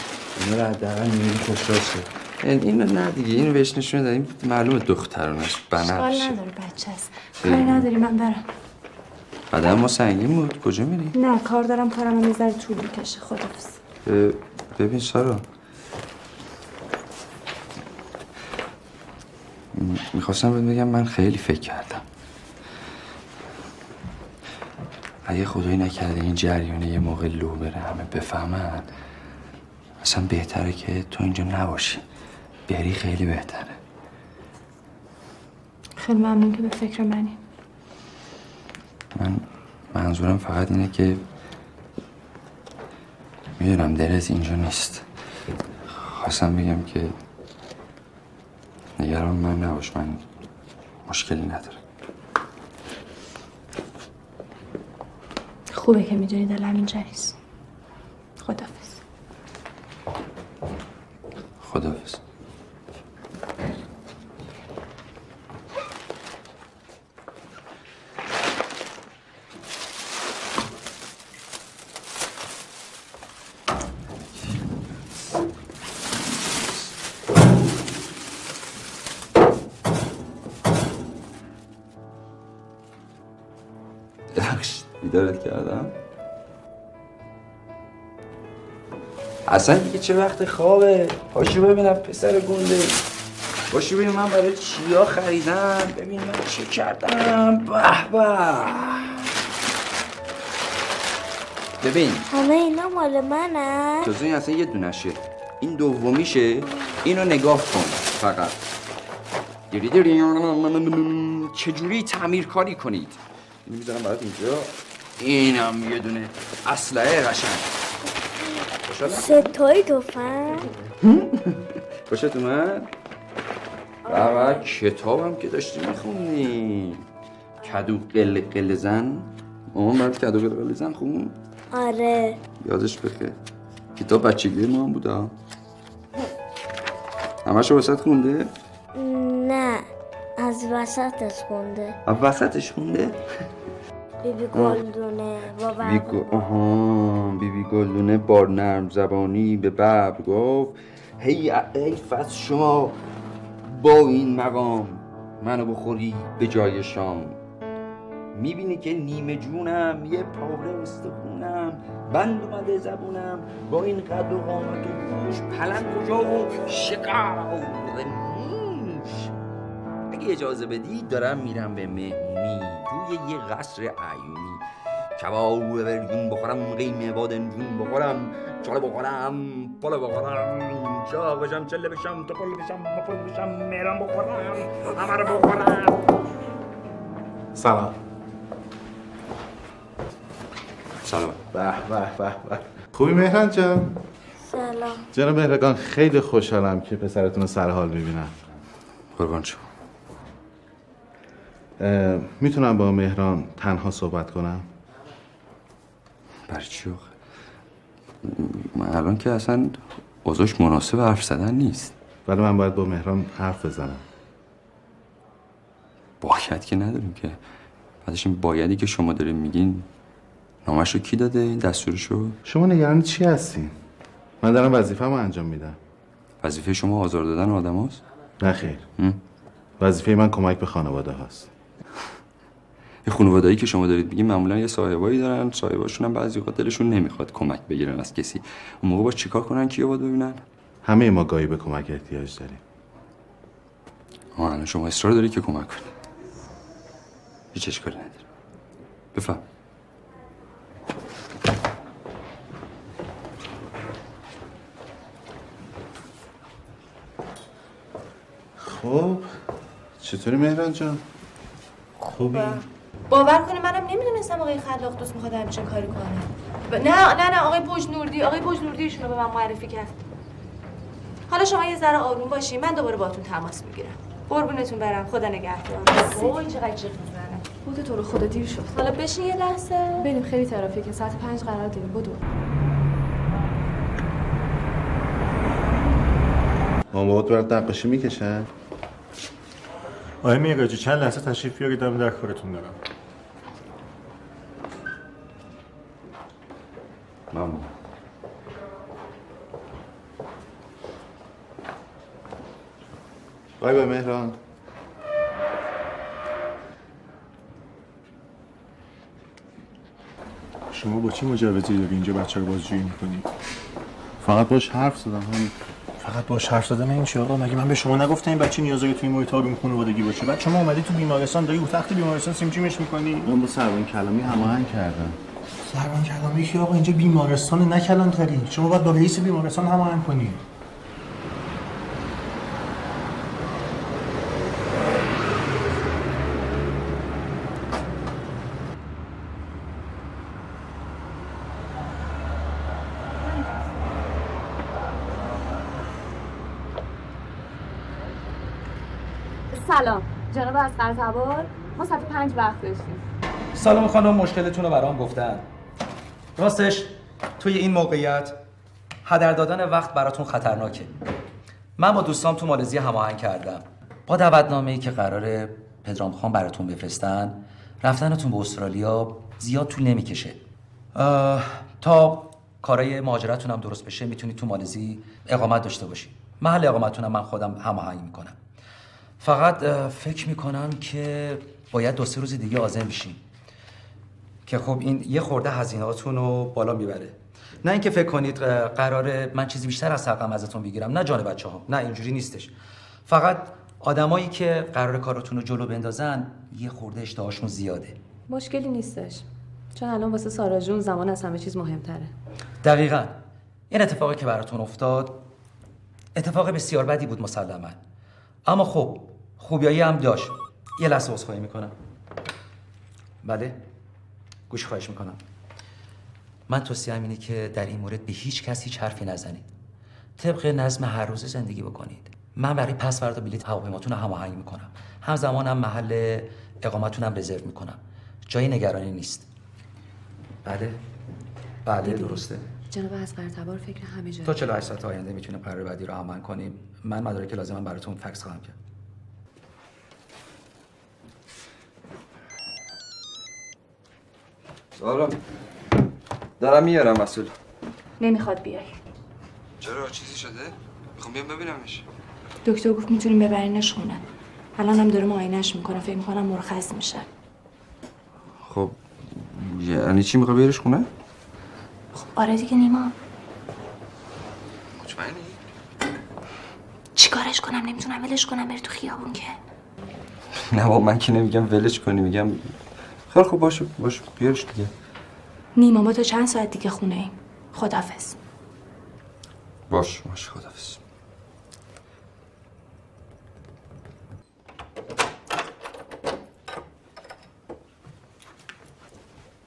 Speaker 3: اینا رو حداقل می‌بینی خوشحال شه. این اینو نه دیگه اینو بهش نشون دادیم معلومه
Speaker 1: اشکال
Speaker 3: بنفشه.
Speaker 1: نداره بچه است. کاری نداری من برم.
Speaker 3: بعد ما سنگین بود. کجا میری؟
Speaker 1: نه کار دارم کارم هم یه ذره طول می‌کشه. خدافز
Speaker 3: ببین سارا می‌خواستم بهت بگم من خیلی فکر کردم. اگه خدایی نکرده این جریانه یه موقع لو بره همه بفهمن اصلا بهتره که تو اینجا نباشی. بری خیلی بهتره.
Speaker 1: خیلی ممنون که به فکر منی.
Speaker 3: من منظورم فقط اینه که می‌دونم دلت اینجا نیست. خواستم بگم که نگران من نباش من مشکلی نداره.
Speaker 1: خوبه که می‌دونی دلم اینجا نیست. خدافز
Speaker 3: اصلا دیگه چه وقت خوابه؟ پاشو ببینم پسر گنده. پاشو ببین من برای چیا خریدم؟ ببین من چه کردم؟ به به. ببین.
Speaker 22: همه اینا مال منه.
Speaker 3: جزو این اصلا یه دونشه. این دومیشه. اینو نگاه کن فقط. دیری دیری. چجوری تعمیر کاری کنید؟ اینو می‌ذارم برات اینجا. اینم یه دونه اسلحه قشنگ.
Speaker 22: ستایی توفن
Speaker 3: خوشت اومد؟ و کتابم که داشتی می‌خونی کدو قل قل زن. مامان برات کدو قل قل زن خون
Speaker 22: آره.
Speaker 3: یادش بخیر. کتاب بچگی ما هم بوده همشو وسط خونده؟
Speaker 22: نه از وسطش خونده.
Speaker 3: از وسطش خونده؟
Speaker 22: بیبی گلدونه با
Speaker 3: بی
Speaker 22: برق
Speaker 3: گو... آها بیبی گلدونه بار نرم زبانی به ببر گفت هی ای فس شما با این مقام منو بخوری به جای شام. می‌بینی که نیمه جونم یه پاره استخونم بند اومده زبونم با این قد و قامت و پلنگ کجا و شکار اگه اجازه بدی دارم میرم به مهمونی روی یه قصر عیونی. کباب برگون بخورم قیمه بادنجون بخورم چاله بخورم پاله بخورم چاق بشم چله بشم تپل بشم مپل بشم میرم بخورم همه بخورم.
Speaker 15: سلام.
Speaker 3: سلام.
Speaker 18: به به به به. خوبی مهران جان؟
Speaker 22: سلام.
Speaker 18: جناب مهرگان خیلی خوشحالم که پسرتون رو سرحال ببینم
Speaker 3: قربان شما.
Speaker 18: می‌تونم با مهران تنها صحبت کنم؟
Speaker 3: برای چی؟ من الان که اصلا اوضاعش مناسب حرف زدن نیست.
Speaker 18: ولی من باید با مهران حرف بزنم.
Speaker 3: باید که نداریم که. بعدش این بایدی که شما دارین میگین نامش رو کی داده؟ این دستورشو؟
Speaker 18: شما نگران چی هستین؟ من دارم وظیفه‌مو انجام میدم.
Speaker 3: وظیفه شما آزار دادن آدم هاست؟
Speaker 18: نه خیر. وظیفه من کمک به خانواده هاست.
Speaker 3: یه خانواده‌ای که شما دارید میگین معمولا یه صاحبایی دارن صاحباشون هم بعضی وقت دلشون نمی‌خواد کمک بگیرن از کسی. اون موقع با چیکار کنن؟ کیو باید ببینن؟
Speaker 18: همه ما گاهی به کمک احتیاج داریم.
Speaker 3: آه الان شما اصرار داری که کمک کنی. هیچ اشکالی نداره. بفهم.
Speaker 18: خب چطوری مهران جان؟ خوبی؟
Speaker 1: باور کنه منم نمی‌دونستم آقای خلاق دوست می‌خواد همچین کاری کنه. ب- نه نه نه آقای بجنوردی آقای بجنوردی ایشونو به من معرفی کرد. حالا شما یه ذره آروم باشین من دوباره باتون تماس می‌گیرم. قربونتون برم خدا نگهدار. وای چقدر جیغ می‌زنه.
Speaker 5: بود تو رو خدا دیر شد.
Speaker 1: حالا بشین یه لحظه.
Speaker 5: بریم خیلی ترافیکه. ساعت پنج قرار داریم. بدو.
Speaker 18: مامان بابات برات نقاشی می‌کشن؟
Speaker 15: آقای میراجی چند لحظه تشریف بیارید دم در کارتون دارم.
Speaker 18: مامان بای بای مهران.
Speaker 15: شما با چی مجوزی داری اینجا بچه رو بازجویی می‌کنی؟
Speaker 18: فقط باش حرف زدم همین.
Speaker 15: فقط باش حرف زدم این چی آقا؟ مگه من به شما نگفتم این بچه نیاز داره توی محیط آروم خانوادگی باشه؟ بعد شما اومدی تو بیمارستان داری تخت بیمارستان سیمجیمش می‌کنی؟
Speaker 18: من با سربان کلامی هماهنگ کردم.
Speaker 15: سربان کلامی که آقا اینجا بیمارستان نه کلانتری شما باید با رئیس بیمارستان هماهنگ کنی.
Speaker 5: سلام. جناب از تبار ما ساعت پنج وقت داشتیم.
Speaker 13: سلام خانم مشکلتون رو برام گفتن. راستش توی این موقعیت هدر دادن وقت براتون خطرناکه. من با دوستام تو مالزی هماهنگ کردم. با دعوتنامه ای که قرار پدرام خان براتون بفرستن رفتنتون به استرالیا زیاد طول نمی‌کشه. تا کارای مهاجرتون هم درست بشه می‌تونید تو مالزی اقامت داشته باشید محل اقامتتون هم من خودم هماهنگ می‌کنم. فقط فکر می‌کنم که باید دو سه روز دیگه آزم بشین که خب این یه خورده هزینهاتون رو بالا می‌بره. نه اینکه فکر کنید قراره من چیزی بیشتر از حقم ازتون بگیرم. نه جان بچه ها نه اینجوری نیستش. فقط آدمایی که قرار کاراتون رو جلو بندازن یه خورده اشتهاشون زیاده.
Speaker 5: مشکلی نیستش. چون الان واسه سارا جون زمان از همه چیز مهمتره.
Speaker 13: دقیقا. این اتفاقی که براتون افتاد اتفاق بسیار بدی بود مسلما. اما خب خوبیایی هم داشت. یه لحظه عذرخواهی می‌کنم. بله؟ گوش خواهش می‌کنم. من توصیه اینه که در این مورد به هیچ کس هیچ حرفی نزنید. طبق نظم هر روزه زندگی بکنید. من برای پس فردا بلیط هواپیماتون رو هماهنگ می‌کنم. همزمانم محل اقامتون هم رزرو می‌کنم. جایی نگرانی نیست. بله. بله درسته.
Speaker 5: جناب از تبار فکر همه جا.
Speaker 13: تا 48 ساعت آینده می‌تونیم قرار بعدی رو عمل کنیم. من مدارک لازمم براتون فکس خواهم کرد.
Speaker 3: سارا دارم میارم مسئول.
Speaker 1: نمی‌خواد بیای.
Speaker 3: چرا؟ چیزی شده؟ می‌خوام بیام ببینمش.
Speaker 1: دکتر گفت می‌تونیم ببرینش خونه. الان هم داره معاینش می‌کنه. فکر می‌کنم مرخص میشه.
Speaker 3: خب یعنی چی می‌خوای بیارش خونه؟
Speaker 1: آره دیگه نیما.
Speaker 3: مطمئنی؟
Speaker 1: چیکارش کنم؟ نمی‌تونم ولش کنم. بری تو خیابون که.
Speaker 3: نه با من که نمیگم ولش کنی. میگم خیلی خوب باشه باشه بیارش دیگه.
Speaker 1: نیما ما تا چند ساعت دیگه خونه ایم. خدافز
Speaker 3: باش باش خدافز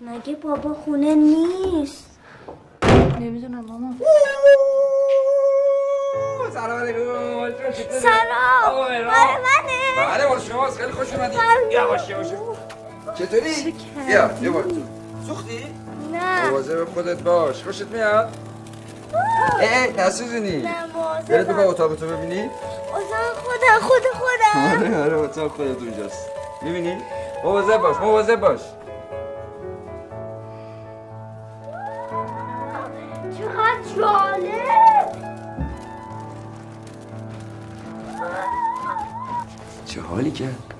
Speaker 22: مگه بابا خونه نیست؟
Speaker 1: نمی‌دونم ماما.
Speaker 3: سلام علیکم.
Speaker 22: سلام.
Speaker 3: آقا
Speaker 22: برای
Speaker 3: مهران.
Speaker 22: منه
Speaker 3: بله واسه شماست. خیلی خوش اومدی
Speaker 22: سلام.
Speaker 3: یواش یواش. چطوری؟ بیا بیا بالا سوختی؟
Speaker 22: نه.
Speaker 3: مواظب خودت باش. خوشت میاد؟ اه نسوزونی.
Speaker 22: نه
Speaker 3: برید بگو
Speaker 22: مواظبم
Speaker 3: اتاق تو ببینی؟
Speaker 22: اتاق خودم خود خودم.
Speaker 3: آره آره اتاق خودت اونجاست. می‌بینی؟ مواظب باش مواظب باش.
Speaker 22: چقدر جالب.
Speaker 3: چه حالی کرد؟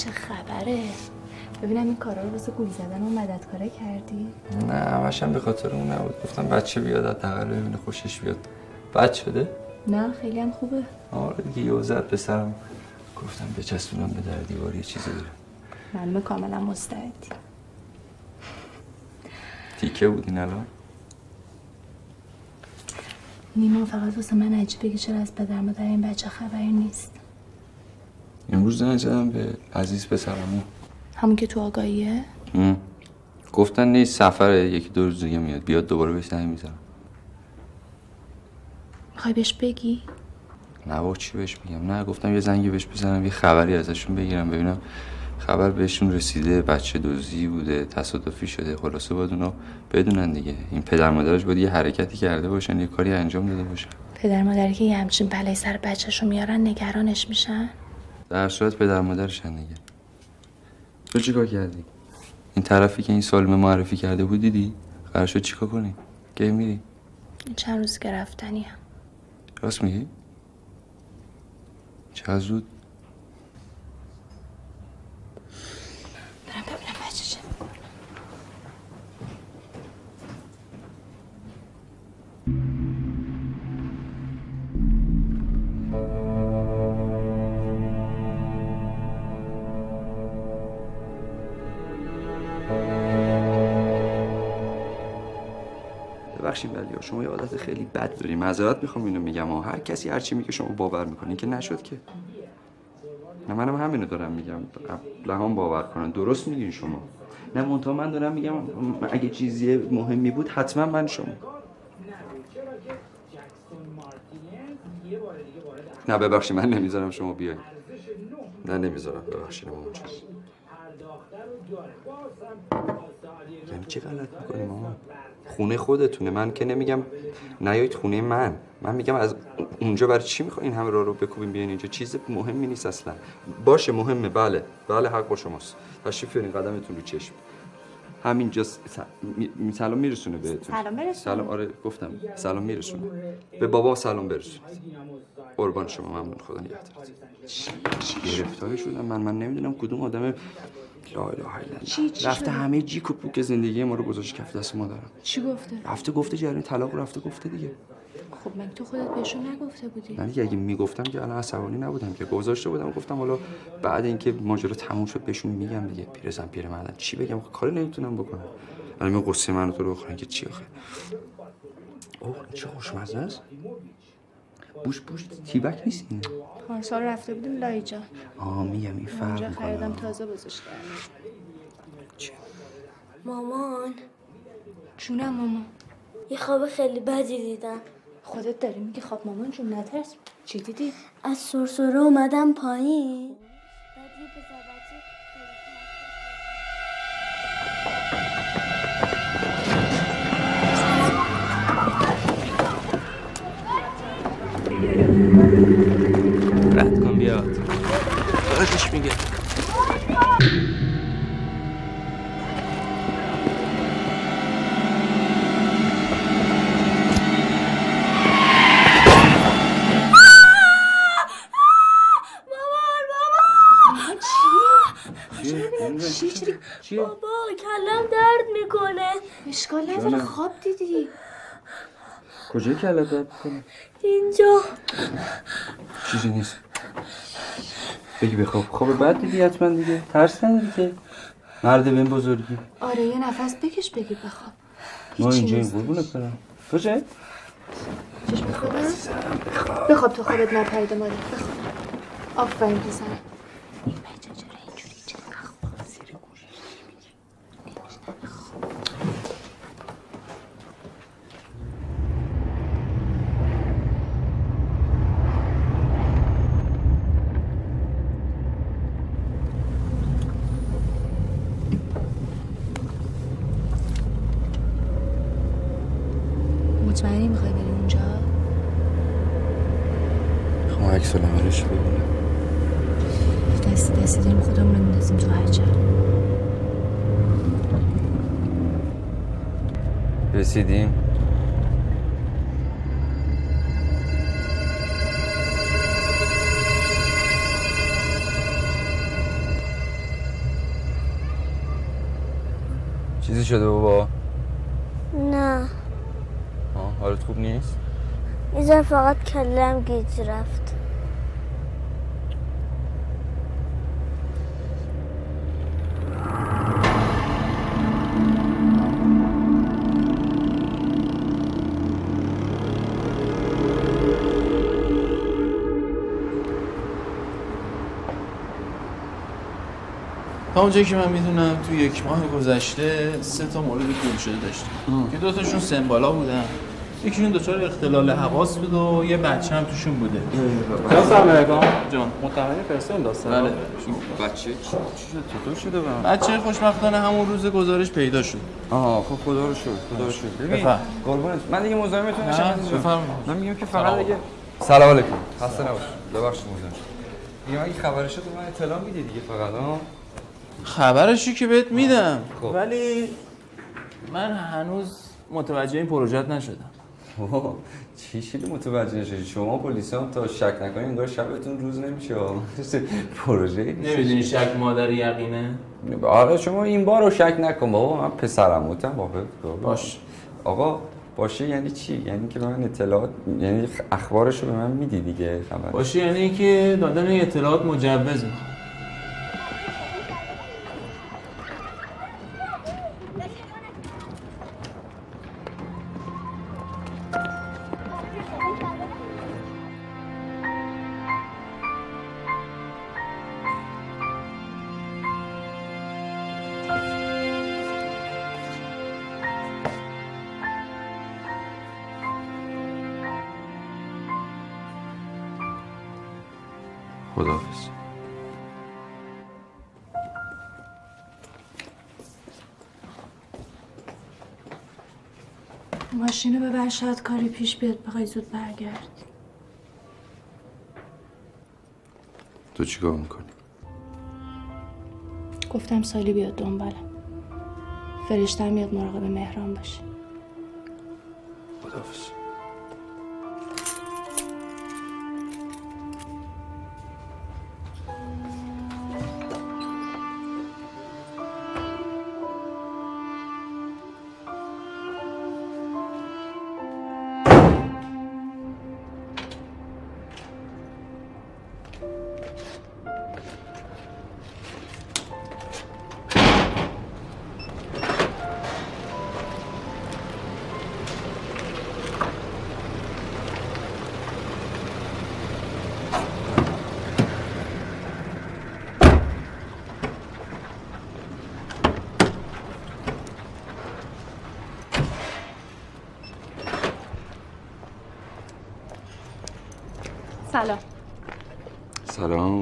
Speaker 1: چه خبره؟ ببینم این کارا رو واسه گول زدن و مددکاره کردی؟
Speaker 3: نه همشم به خاطر اون نبود. گفتم بچه بیاد حداقل ببینه خوشش بیاد. بد شده؟
Speaker 1: نه خیلی هم خوبه.
Speaker 3: آره دیگه یه زد به سرم. گفتم بچسبونم به در دیواری یه چیزی داره.
Speaker 1: معلومه کاملا مستعدی.
Speaker 3: تیکه بودین الان.
Speaker 1: نیما فقط واسه من عجیبه که چرا از پدر مادر این بچه خبری نیست.
Speaker 3: امروز زنگ زدم به عزیز پسرمو.
Speaker 1: همون که تو آگاهیه؟
Speaker 3: ام. گفتن نیست سفره یکی دو روز دیگه میاد. بیاد دوباره بهش زنگ می‌زنم
Speaker 1: می‌خوای بهش بگی؟
Speaker 3: نه با چی بهش میگم؟ نه گفتم یه زنگی بهش بزنم یه خبری ازشون بگیرم. ببینم خبر بهشون رسیده بچه دوزی بوده تصادفی شده خلاصه باید اونا بدونن دیگه. این پدر مادرش باید یه حرکتی کرده باشن یه کاری انجام داده باشن.
Speaker 1: پدر مادری که یه همچین بلای سر بچهشو میارن نگرانش میشن؟
Speaker 3: در صورت پدر مادرشن دیگه. تو چیکار کردی؟ این طرفی که این سالمه معرفی کرده بود دیدی؟ قرار شد چیکار کنی کی میری؟
Speaker 1: این چند روز که رفتنی هم.
Speaker 3: راست میگی؟ چه زود ببخشید ولی شما یه عادت خیلی بد داری معذرت می‌خوام اینو میگم ها هر کسی هر چی میگه شما باور می‌کنین که نشد که. نه منم همینو دارم میگم. لهام باور کنن. درست میگین شما. نه منتها من دارم میگم اگه چیزی مهمی بود حتما من شما. نه ببخشید من نمی‌ذارم شما بیاین. نه نمی‌ذارم. ببخشید مامان جان یعنی چه غلط می‌کنی مامان خونه خودتونه. من که نمیگم نیایید خونه من. من میگم از اونجا برای چی می‌خواین همه راه رو بکوبیم بیاین اینجا؟ چیز مهمی نیست اصلا. باشه مهمه. بله. بله حق با شماست. تشریف بیارین قدمتون رو چشم. همینجا س- می- سلام میرسونه بهتون.
Speaker 1: سلام برسون.
Speaker 3: سلام آره گفتم. سلام میرسونه. به بابا سلام برسونید قربان شما ممنون. خدا نگهدارت گرفتار شدم من من نمی‌دونم کدوم آدم لا اله الا
Speaker 1: چی-
Speaker 3: رفته
Speaker 1: شده؟
Speaker 3: همه جیک و پوک زندگی ما رو گذاشت کف دست ما دارم
Speaker 1: چی گفته؟
Speaker 3: رفته گفته جریان طلاق رفته گفته دیگه.
Speaker 1: خب من تو خودت بهشون نگفته بودی؟
Speaker 3: من دیگه اگه می‌گفتم که الان عصبانی نبودم که. گذاشته بودم گفتم حالا بعد اینکه ماجرا تموم شد بهشون میگم دیگه. پیرزن پیر مردن چی بگم؟ کاری نمی‌تونم بکنم. الان می قصه منو تو رو بخورن که چی آخه. اوه چه خوشمزه است؟ بوش بوش تیبک نیست این؟
Speaker 1: پارسال رفته بودیم لایجا
Speaker 3: آه میگم این فرق
Speaker 1: اونجا خریدم تازه بزرش
Speaker 22: مامان.
Speaker 1: جونم ماما
Speaker 22: یه خواب خیلی بدی دیدم.
Speaker 1: خودت داری میگی خواب مامان جون نترس. چی دیدی؟
Speaker 22: از سرسره اومدم پایین.
Speaker 3: بیاد. داداش میگه.
Speaker 22: بابا کلم درد می‌کنه.
Speaker 1: اشکال
Speaker 3: نداره،.
Speaker 1: خواب دیدی.
Speaker 3: کجای کله داد کنه
Speaker 22: اینجا.
Speaker 3: چیزی نیست. بگی بخواب خواب بعد دیدی حتما دیگه. ترس نداری که؟ مرد به این بزرگی.
Speaker 1: آره یه نفس بکش بگی بخواب
Speaker 3: ما اینجا این. قربونت برم.
Speaker 1: چشم بخواب بخواب تو خوابت نپریده مادر. بخواب آفرین پسرم مطمئنی می‌خوای بری اونجا
Speaker 3: خب عکس العملش رو ببینم
Speaker 1: دستی دستی داریم خودمون رو میندازیم تو هرچه
Speaker 3: رسیدیم چیزی شده بابا؟
Speaker 22: نه.
Speaker 3: حالت خوب نیست؟
Speaker 22: ذره فقط کلم گیج رفت.
Speaker 24: تا اونجایی که من می‌دونم تو یک ماه گذشته سه تا مورد گم شده داشتیم. که دو تاشون سمبالا بودن. یکیشون دچار اختلال حواس بود و یه بچه هم توشون بوده.
Speaker 3: سلام علیکم.
Speaker 24: جان.
Speaker 3: متهمی فرستادیم داستان.
Speaker 24: بله.
Speaker 3: بچه چی شد؟ چطور شده برام؟
Speaker 24: بچه خوشبختانه همون روز گزارش پیدا شد.
Speaker 3: آها خب خدا رو شکر خدا رو شکر. ببین. قربونت. من دیگه مزاحمتون نشم. عزیزم.
Speaker 24: بفرم.
Speaker 3: من میگم که. فقط دیگه سلام علیکم. خسته نباش ببخشید مزاحم. میگم اگه خبرش شد من اطلاع میدی دیگه فقط ها
Speaker 24: خبرشی که بهت میدم.
Speaker 3: خب.
Speaker 24: ولی من هنوز متوجه این پروژت نشدم.
Speaker 3: اوه، چی شده متوجه شدی شما پلیس هم تا شک نکنید انگار شبتون روز نمیشه. پروژه
Speaker 24: نمی‌دونی شک مادر یقینه؟
Speaker 3: آره شما این بار رو شک نکن بابا. من پسرموتم بابا
Speaker 24: باش.
Speaker 3: آقا باشه یعنی چی؟ یعنی که من اطلاعات یعنی اخبارش رو به من میدی دیگه؟ خبر
Speaker 24: باشه یعنی که دادن اطلاعات مجوز می‌خواد
Speaker 1: شاید کاری پیش بیاد بخوای زود برگرد.
Speaker 3: تو چیکار می‌کنی؟
Speaker 1: گفتم سالی بیاد دنبالم. فرشته میاد مراقب مهران باشه.
Speaker 3: خداحافظ.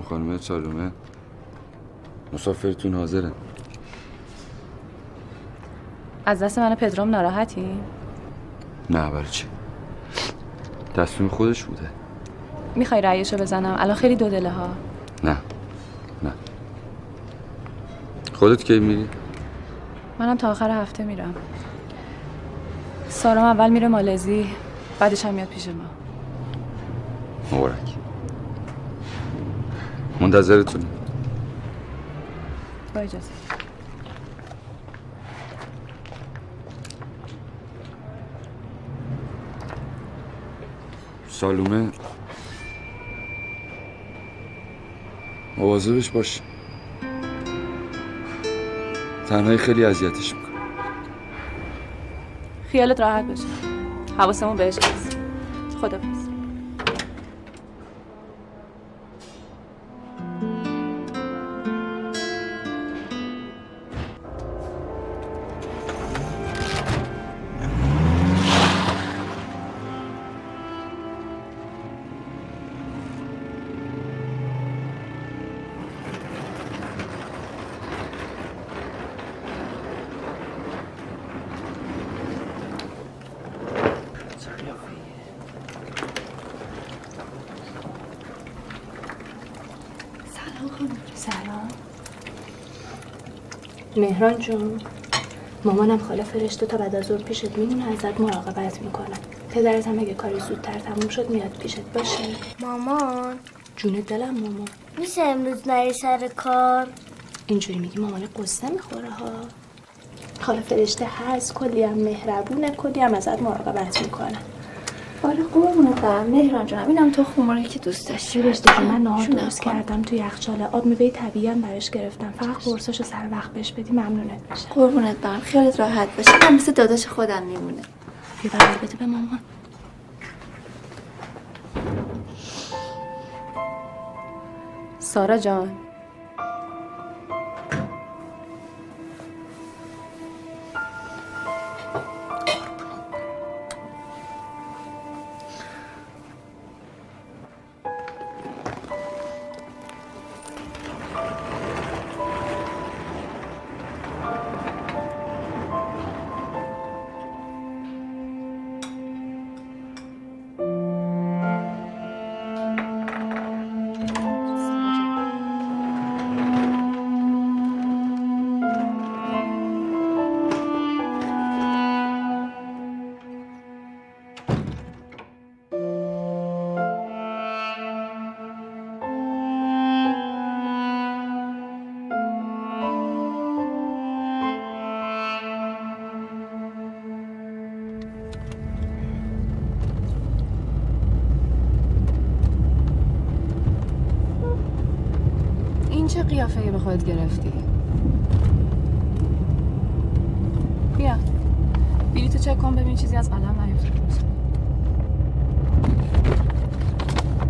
Speaker 3: خانم سالومه مسافرتون حاضره.
Speaker 5: از دست من پدرام ناراحتی؟
Speaker 3: نه برای چی؟ تصمیم خودش بوده.
Speaker 5: می‌خوای رأیشو بزنم؟ الان خیلی دو دله ها.
Speaker 3: نه نه. خودت کی میری؟
Speaker 5: منم تا آخر هفته میرم. سارام اول میره مالزی بعدش هم میاد پیش ما.
Speaker 3: مبارک. منتظرتونم.
Speaker 5: با اجازه.
Speaker 3: سالومه مواظبش باش. تنهایی خیلی اذیتش می‌کنه.
Speaker 5: خیالت راحت باشه. حواسمون بهش هست خدافظ
Speaker 1: مهران جون. مامانم خاله فرشته تا بعد از ظهر پیشت میمونه ازت مراقبت می‌کنه پدرت هم اگه کاری زودتر تموم شد میاد پیشت باشه.
Speaker 22: مامان.
Speaker 1: جون دلم مامان.
Speaker 22: میشه امروز نری سر کار؟
Speaker 1: اینجوری میگی مامان قصه می‌خوره ها؟ خاله فرشته هست کلی هم مهربونه کلی هم ازت مراقبت می‌کنه.
Speaker 17: آره قربونت برم. مهران جانم اینم تو خماری که دوست داشتی.
Speaker 1: فرشته جون من نهار درست. کردم تو یخچاله آب میوه طبیعی هم براش گرفتم. فقط قرصاشو سر وقت بهش بدی ممنونت میشه
Speaker 17: قربونت برم. خیالت راحت باشه. من مثل داداش خودم میمونه.
Speaker 1: بیا بغل بده به مامان.
Speaker 5: سارا جان.
Speaker 1: خودت گرفتی. بیا. بلیتو چک کن ببین چیزی از قلم نیفتاده باشه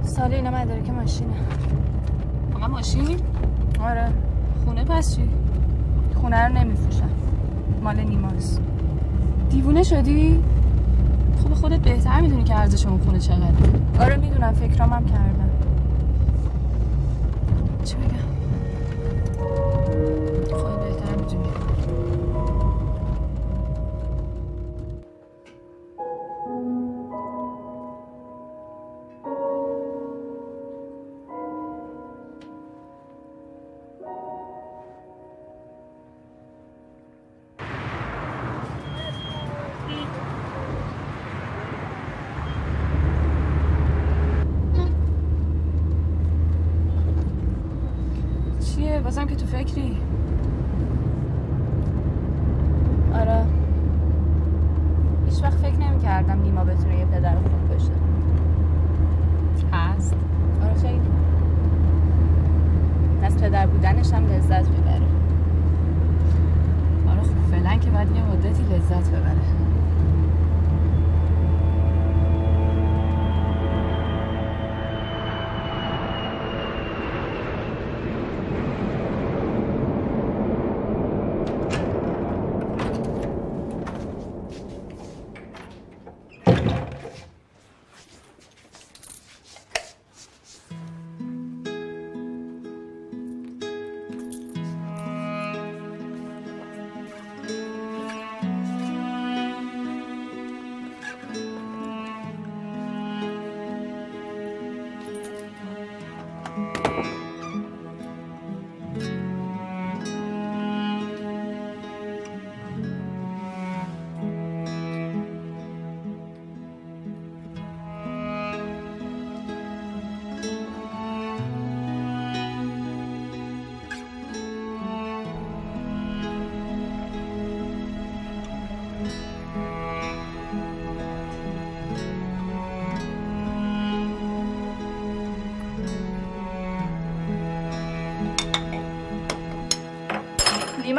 Speaker 1: سال اینا مدارک ماشینه. فقط ماشین؟ آره. خونه پس چی؟ خونه رو نمیفروشم مال نیماست. دیوونه شدی؟ خب خودت بهتر می‌دونی که ارزش اون خونه چقدره. آره می‌دونم. فکرام هم کردم. چی بگم؟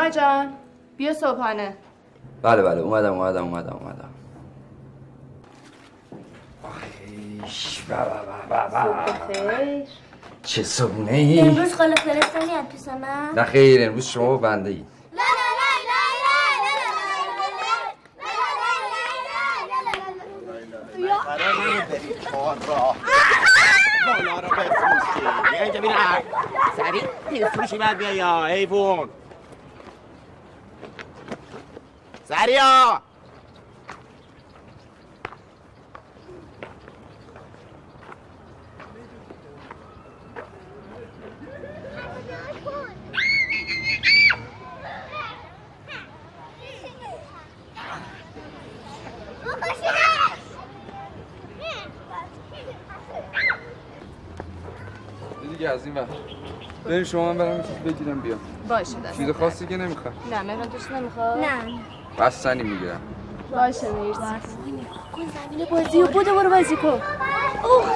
Speaker 25: جان بیا صبحانه
Speaker 3: بله بله اومدم اومدم اومدم اومدم آخیش با با با با با. چه صبونه ای
Speaker 22: امروز خاله فرسته میاد پیش من
Speaker 3: نه خیر امروز شما بنده ای
Speaker 26: سریع بفروشی بعد بیا یا حیوان سریا
Speaker 27: دیگه از این وقت بریم شما من برم چیز بگیرم بیام
Speaker 25: باشه دست
Speaker 27: چیز خاصی که نمی‌خوام
Speaker 25: نه مهران دوست نمی‌خواد
Speaker 22: نه.
Speaker 27: بستنی می‌گیرم.
Speaker 25: باشه مرسی.
Speaker 22: کن زمین بازی و بودو برو بازی کن. اوه.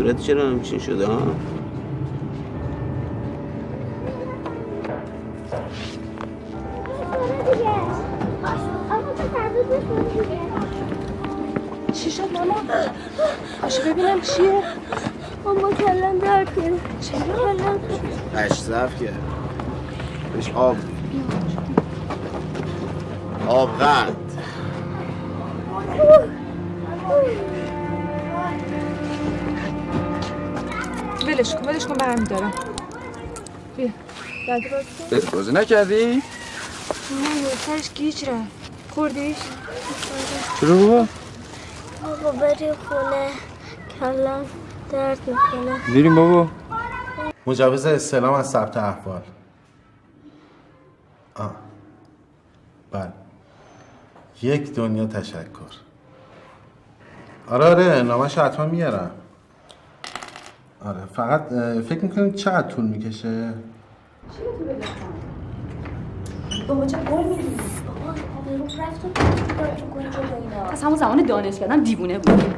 Speaker 26: صورت چرا همچین شده ها؟
Speaker 3: بازی؟ نکردی؟
Speaker 5: نه سرش گیج رفت. خوردیش؟
Speaker 3: چرا بابا؟
Speaker 22: بابا بری خونه. کلم درد می‌کنه.
Speaker 3: میریم بابا.
Speaker 18: مجوز استلام از ثبت احوال. آه. بله. یک دنیا تشکر. آره آره نامش حتما میارم. آره فقط فکر می‌کنید چقدر طول می‌کشه؟
Speaker 17: بابا چه قول میدی بابا آبرو رفت و از همون زمان دانشگاهم دیوونه بود.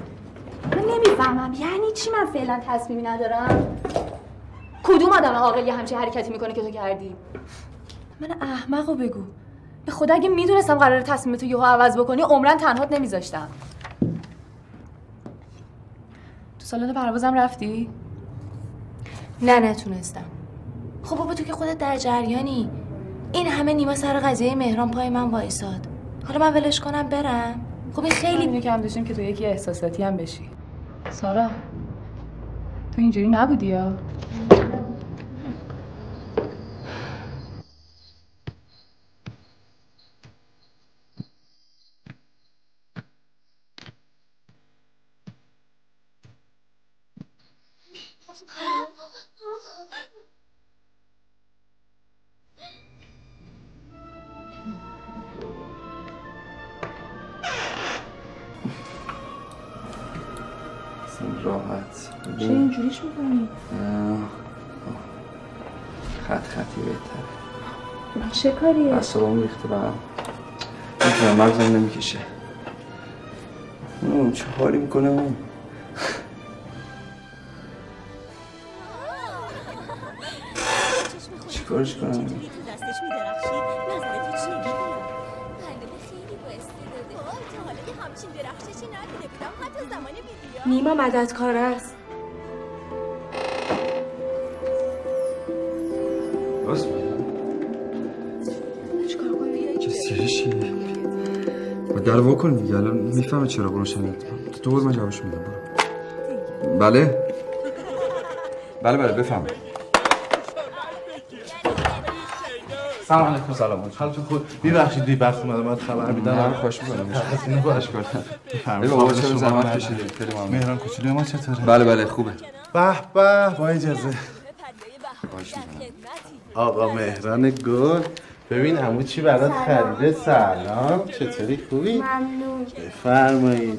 Speaker 17: من نمی‌فهمم. یعنی چی من فعلا تصمیمی ندارم؟ کدوم آدم عاقل یه همچین حرکتی می‌کنه که تو کردی؟
Speaker 5: من احمقو بگو. به خدا اگه می‌دونستم قرار تصمیم تو یهو عوض بکنی عمرن تنهات نمیذاشتم. تو سالن پروازم رفتی؟
Speaker 1: نه نتونستم. خب بابا تو که خودت در جریانی. این همه نیما سر قضیه مهران پای من وایساد. حالا من ولش کنم برم. خب این خیلی
Speaker 5: اینو کم داشتیم که تو یکی احساساتی هم بشی. سارا تو اینجوری نبودی یا؟ کاریه؟
Speaker 3: اصابم ریخته برم. می‌تونم مغزم نمی‌کشه. اون چه حالی می‌کنه اون؟ چیکارش کنم؟
Speaker 22: دستش میدرخشی؟ نظرت
Speaker 3: در واکن دیگه. الان می‌فهمه چرا روشن تو برو من جوابش میدم. برو. بله. بله بله بفهم
Speaker 18: سلام علیکم سلام. حالتون خوب؟ ببخشید بی وقت اومدم من خبر میدم.
Speaker 3: نه، خوش می‌کنم.
Speaker 18: خیلی باش کردم
Speaker 3: ای بابا چرا زحمت کشیدی؟ خیلی ممنون.
Speaker 18: مهران کوچولوی ما چطوره؟
Speaker 3: بله بله خوبه.
Speaker 18: به به با اجازه. آقا مهران گل. ببین عمو چی برات خریده؟ سلام. چطوری؟ خوبی؟
Speaker 22: ممنون.
Speaker 18: بفرمایید.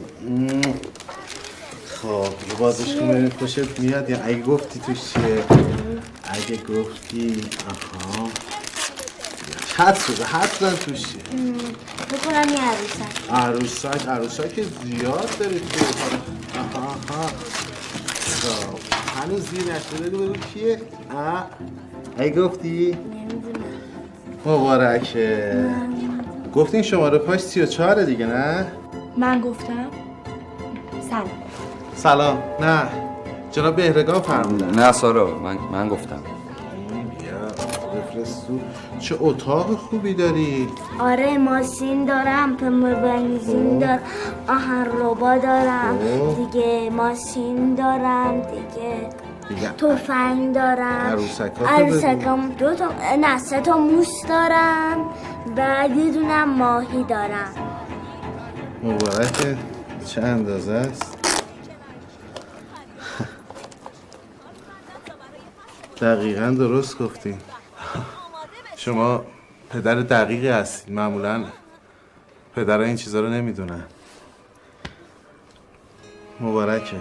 Speaker 18: خب یه بازش کن ببین خوشت میاد یا اگه گفتی توش چیه؟ اگه گفتی آها. حد شده حد زن توش. چیه
Speaker 22: بکنم یه عروسک.
Speaker 18: عروسک عروسک زیاد داری تو. آها آها. خب هنوز زیر نشده بگو کیه؟ آه. اگه گفتی؟ مبارکه. گفتین شماره پاش سی و چهاره دیگه نه؟
Speaker 1: من گفتم. سلام.
Speaker 18: سلام. نه. جناب بهرگان فرمودن.
Speaker 3: نه سارا من من گفتم.
Speaker 18: بیا بفرست تو چه اتاق خوبی داری؟
Speaker 22: آره ماشین دارم پمر بنزین دارم آهن روبا دارم.
Speaker 18: اوه.
Speaker 22: دیگه ماشین دارم دیگه تفنگ دارم
Speaker 18: عروسکاتو.
Speaker 22: عروسکم دو تا نه سه تا موس دارم بعد یه دونم ماهی دارم.
Speaker 18: مبارکه. چه اندازه است؟ دقیقا درست گفتین. شما پدر دقیقی هستید معمولا. پدرها این چیزا رو نمی‌دونن. مبارکه.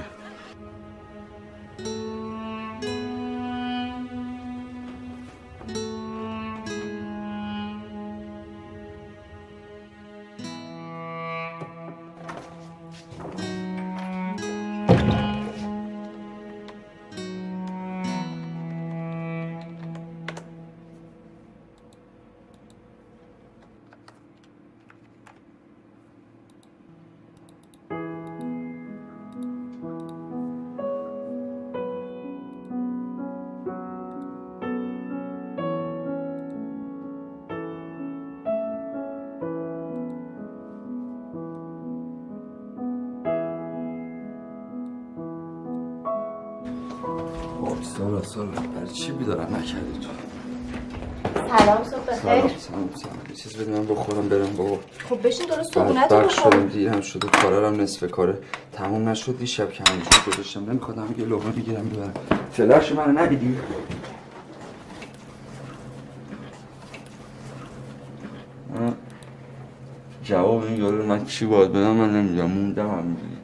Speaker 1: بشین درست صبحونه تو
Speaker 3: بدبخت
Speaker 1: بخور
Speaker 3: دیرم شده کارم نصف کاره. تموم نشد دیشب که همینجور گذاشتم. نمیخوادم یه لقمه بگیرم ببرم فلاش منو ندیدی جواب این یارو رو من چی باید بدم؟ من نمی‌دونم. موندم همینجوری.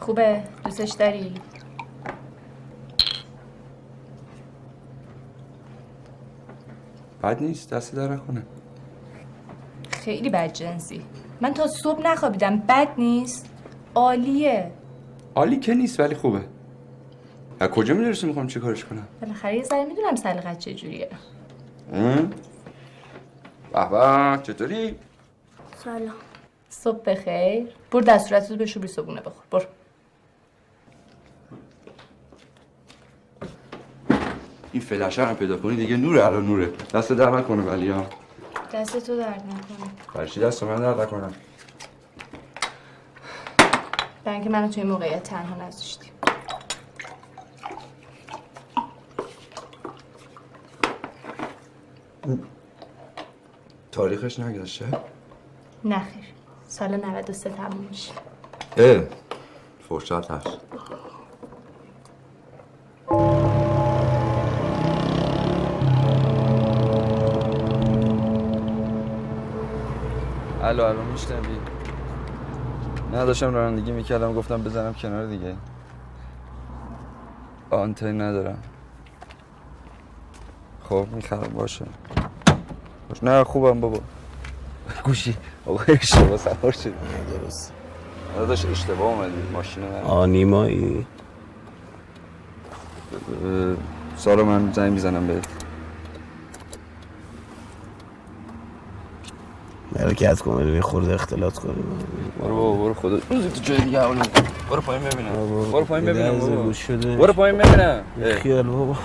Speaker 1: خوبه. دوستش داری؟
Speaker 3: بد نیست دستی در نکنه.
Speaker 1: خیلی بد جنسی. من تا صبح نخوابیدم. بد نیست؟ عالیه.
Speaker 3: عالی که نیست ولی خوبه. از کجا میدرسی می‌خوام چی کارش کنم؟
Speaker 1: بالاخره یه ذره می‌دونم سلیقت چجوریه؟
Speaker 3: به چطوری؟
Speaker 1: سلام. صبح بخیر. برو دستورتو به شوری صبونه بخور. برو.
Speaker 3: این فلشه هم پیدا کنی دیگه نوره الان نوره. دست در نکنه ولی ها.
Speaker 1: دست تو درد نکنه.
Speaker 3: برای چی دست من در نکنم
Speaker 1: برای اینکه منو توی موقعیت تنها نذاشتی.
Speaker 3: تاریخش نگذشته؟
Speaker 1: نخیر. سال 93 تموم میشه.
Speaker 3: اه فرصت هست. الو الو میشنوی؟ نه داشتم رانندگی می‌کردم گفتم بزنم کنار دیگه. آنتن ندارم. خب می‌خرم باشه. باش. نه خوبم بابا. گوشی. آقا اشتباه سوار شد
Speaker 26: درست
Speaker 3: داداش اشتباه اومدی. ماشین من
Speaker 26: آنیمایی
Speaker 3: سارا من زنگ می‌زنم بهت.
Speaker 26: حرکت کن بریم یه خورده اختلاط کنیم
Speaker 3: برو بابا برو خدا. روزی تو جای دیگه حالم برو پایین ببینم. برو پایین ببینم بابا. برو پایین ببینم.
Speaker 26: خیال بابا.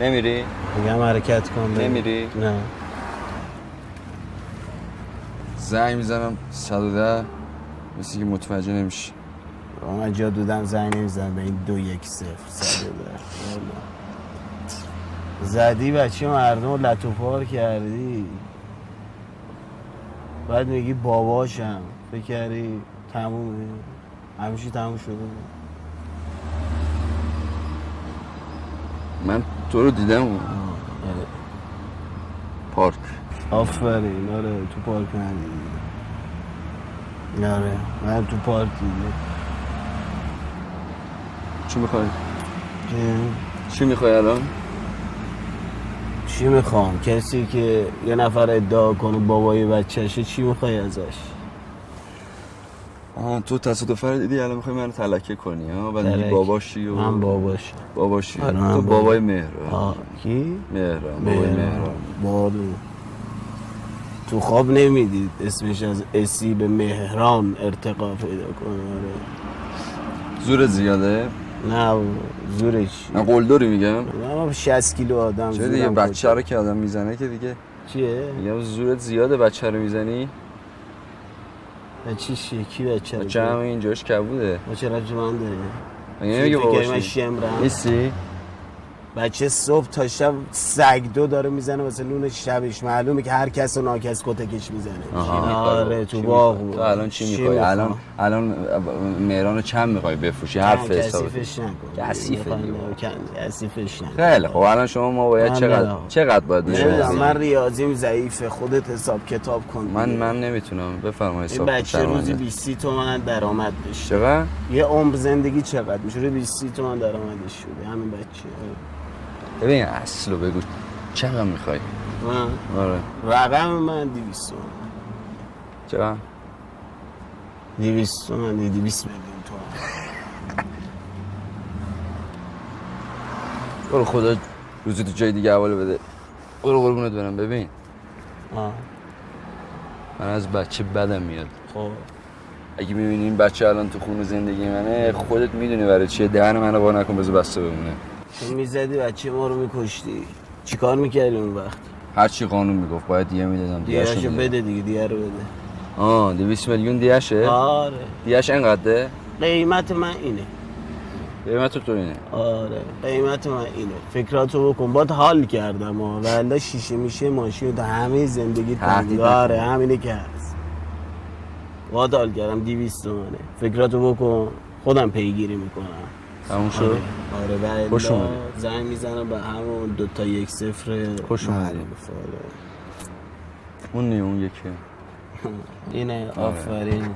Speaker 3: نمیری؟
Speaker 26: میگم حرکت کن.
Speaker 3: نمیری؟
Speaker 26: نه.
Speaker 3: زنگ می‌زنم 110 مثل که متوجه نمیشی.
Speaker 26: با من جا دودم زنگ نمی‌زنم. به این دو یک صفر صد و ده. زدی بچه مردم رو لطوپار کردی. بعد میگی باباشم. فکر کردی تمومه. همیشه تموم شده.
Speaker 3: من تو رو دیدم. پارک.
Speaker 26: آفرین. آره تو پارک ندیدی آره من تو پارک دیدم
Speaker 3: چی می‌خوای؟ چی می‌خوای الان؟
Speaker 26: چی می‌خوام؟ کسی که یه نفر ادعا کنه بابای بچهشه چی می‌خوای ازش؟
Speaker 3: آه تو تصادف رو دیدی؟ الان می‌خوای منو تلکه کنی ها بعد میگی. باباشی و
Speaker 26: من باباشم.
Speaker 3: باباشی.
Speaker 26: آره، من
Speaker 3: تو
Speaker 26: بابا.
Speaker 3: بابای مهران.
Speaker 26: کی؟
Speaker 3: مهران بابای مهران.
Speaker 26: بارو تو خواب نمی‌دید اسمش از اسی به مهران ارتقا پیدا کنه؟ آره.
Speaker 3: زور زیاده؟
Speaker 26: نه زورش.
Speaker 3: نه قلدری میگم؟
Speaker 26: من 60 کیلو آدم
Speaker 3: چه دیگه بچه رو که آدم می‌زنه که دیگه؟
Speaker 26: چیه؟
Speaker 3: میگم زورت زیاده بچه رو می‌زنی؟
Speaker 26: بچه چیه کی بچه رو
Speaker 3: بچه همه اینجاش کبوده.
Speaker 26: بچه رفت من داره
Speaker 3: مگه
Speaker 26: چی
Speaker 3: نمیگه
Speaker 26: فکر کردی من
Speaker 3: باباشی
Speaker 26: شمرم
Speaker 3: نیستی؟
Speaker 26: بچه صبح تا شب سگ دو داره می‌زنه واسه نون شبش. معلومه که هر کس و ناکس کتکش می‌زنه. آره تو باغ.
Speaker 3: تو الان چی می‌خوای؟ الان الان مهران رو چند می‌خوای بفروشی؟ حرف حساب
Speaker 26: کن- کثیفش
Speaker 3: خیلی خب الان شما ما باید چقدر. چقدر باید
Speaker 26: نمی‌دونم من؟ ریاضیم ضعیفه. خودت حساب کتاب کن
Speaker 3: من. من نمی‌تونم. بفرمایید
Speaker 26: این
Speaker 3: حساب
Speaker 26: بچه
Speaker 3: شرمنده.
Speaker 26: روزی 20 تومن درآمد داشته.
Speaker 3: چقدر؟
Speaker 26: یه عمر زندگی چقدر میشه 20 تومن درآمدش شده. همین بچه
Speaker 3: ببین اصلو بگو. چقدر می‌خوای؟
Speaker 26: من
Speaker 3: آره.
Speaker 26: رقم من 200 تومن.
Speaker 3: چقدر
Speaker 26: 200 تومن 200 میلیون تومن.
Speaker 3: برو خدا روزی تو جای دیگه حواله بده. برو قربونت برم ببین.
Speaker 26: آه.
Speaker 3: من از بچه بدم میاد.
Speaker 26: خب.
Speaker 3: اگه می‌بینی این بچه الان تو خون زندگی منه خودت می‌دونی برای چیه؟ دهن منو با نکن بذار بسته بمونه.
Speaker 26: تو می‌زدی بچه ما رو میکشتی. چیکار می‌کردی اون وقت؟
Speaker 3: هر چی قانون می‌گفت باید دیگه می‌دادم. دیگه
Speaker 26: بده دیگه دیگه رو بده.
Speaker 28: آه 200 میلیون دیشه
Speaker 26: آره.
Speaker 28: دیش انقدره؟
Speaker 26: قیمت من اینه.
Speaker 28: قیمت تو اینه.
Speaker 26: آره قیمت من اینه. فکراتو بکن. باد حال کردم ها. ولی شیشه میشه ماشین تا همه زندگی آره همینه که هست. باد حال کردم دیویست تومنه. فکراتو بکن. خودم پیگیری می‌کنم.
Speaker 28: تموم شد؟
Speaker 26: آره ولی
Speaker 28: خوش اومدی.
Speaker 26: زنگ می‌زنم به همون دو تا یک صفر
Speaker 28: خوش اومدی.
Speaker 26: معروف، آره.
Speaker 28: اون نه اون یکی
Speaker 26: اینه آفرین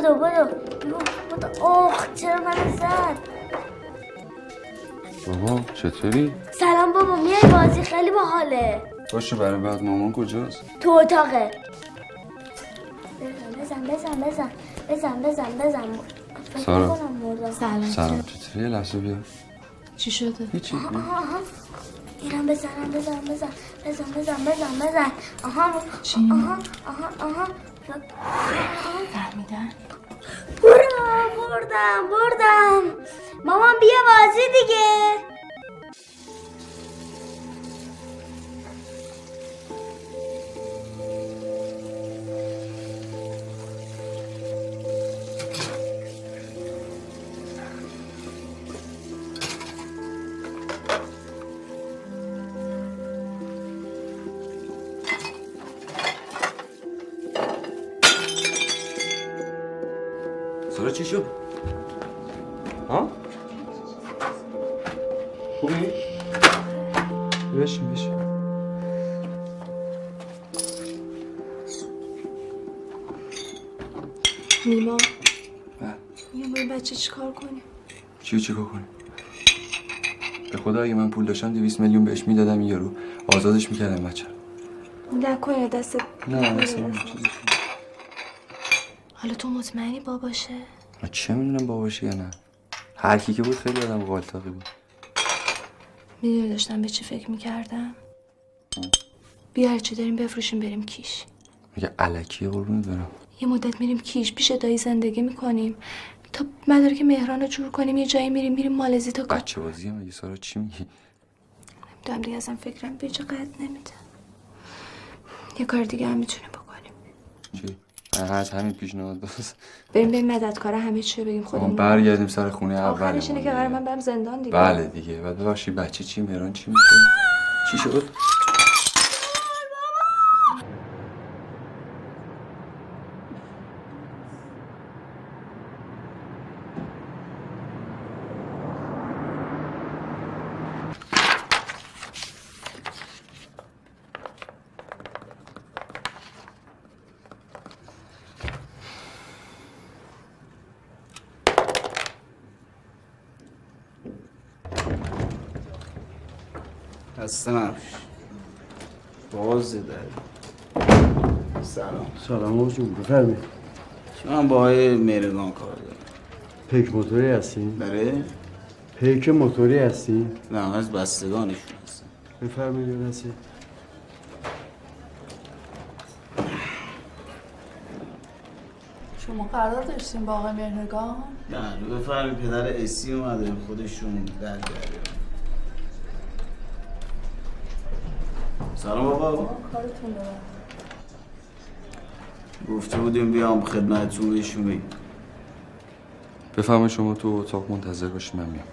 Speaker 22: بدو بدو بدو اوه چرا من زد؟
Speaker 3: بابا چطوری؟
Speaker 22: سلام بابا میای بازی؟ خیلی باحاله.
Speaker 3: باشه برای بعد مامان کجاست؟
Speaker 22: تو اتاقه. بزن بزن بزن بزن. بزن بزن
Speaker 3: سارا.
Speaker 22: مردم.
Speaker 3: سلام. چطوری؟ لحظه بیا.
Speaker 1: چی شده؟
Speaker 3: هیچی.
Speaker 22: اینم بزنم بزن بزن بزن بزن بزن بزن. آها آها آها آها.
Speaker 1: فهمیدن
Speaker 22: بردم بردم بردم. مامان بیا بازی دیگه.
Speaker 3: چی
Speaker 1: چیکار
Speaker 3: کنی؟ به خدا اگه من پول داشتم 200 میلیون بهش می‌دادم این یارو. آزادش می‌کردم بچه
Speaker 1: نکنه دست
Speaker 3: نه اصلا
Speaker 1: حالا تو مطمئنی باباشه؟
Speaker 3: من چه می‌دونم باباشه یا نه؟ هر کی که بود خیلی آدم قالتاقی بود.
Speaker 1: می‌دونی داشتم به چی فکر می‌کردم؟ بیا هرچی داریم بفروشیم بریم کیش.
Speaker 3: میگه علکیه قربونت برم.
Speaker 1: یه مدت میریم کیش پیش دایی زندگی می‌کنیم. تا مدارک مهران رو جور کنیم یه جایی میریم میریم مالزی تا
Speaker 3: بچه بازیه مگه سارا چی میگی؟
Speaker 1: دارم دیگه ازم فکرم به جا قد نمیده. یه کار دیگه هم می‌تونیم بکنیم.
Speaker 3: چی؟ از همین پیشنهاد بس
Speaker 1: بریم بریم مددکار همه چی بگیم خودمون
Speaker 3: برگردیم سر خونه اول
Speaker 1: آخرش اینه که قرار من برم زندان دیگه.
Speaker 3: بله دیگه. بعد ببخشید بچه چی مهران چی میشه چی شد
Speaker 26: خسته نباش باز در
Speaker 6: آقا جون بفرمایید.
Speaker 26: من با آقای مهرگان کار دارم
Speaker 6: پیک موتوری هستین؟
Speaker 26: بله.
Speaker 6: پیک موتوری هستین؟
Speaker 26: نه از بستگانشون هستم.
Speaker 6: بفرمایید یه لحظه.
Speaker 29: شما قرار داشتین با آقای مهرگان
Speaker 26: بله بفرمایید پدر اسی اومده خودشون در جریان سلام بابا.
Speaker 29: کارتون دارم
Speaker 26: گفته بودیم بیام خدمتتون بهشون بگیم
Speaker 3: بفهمه شما تو اتاق منتظر باشید من میام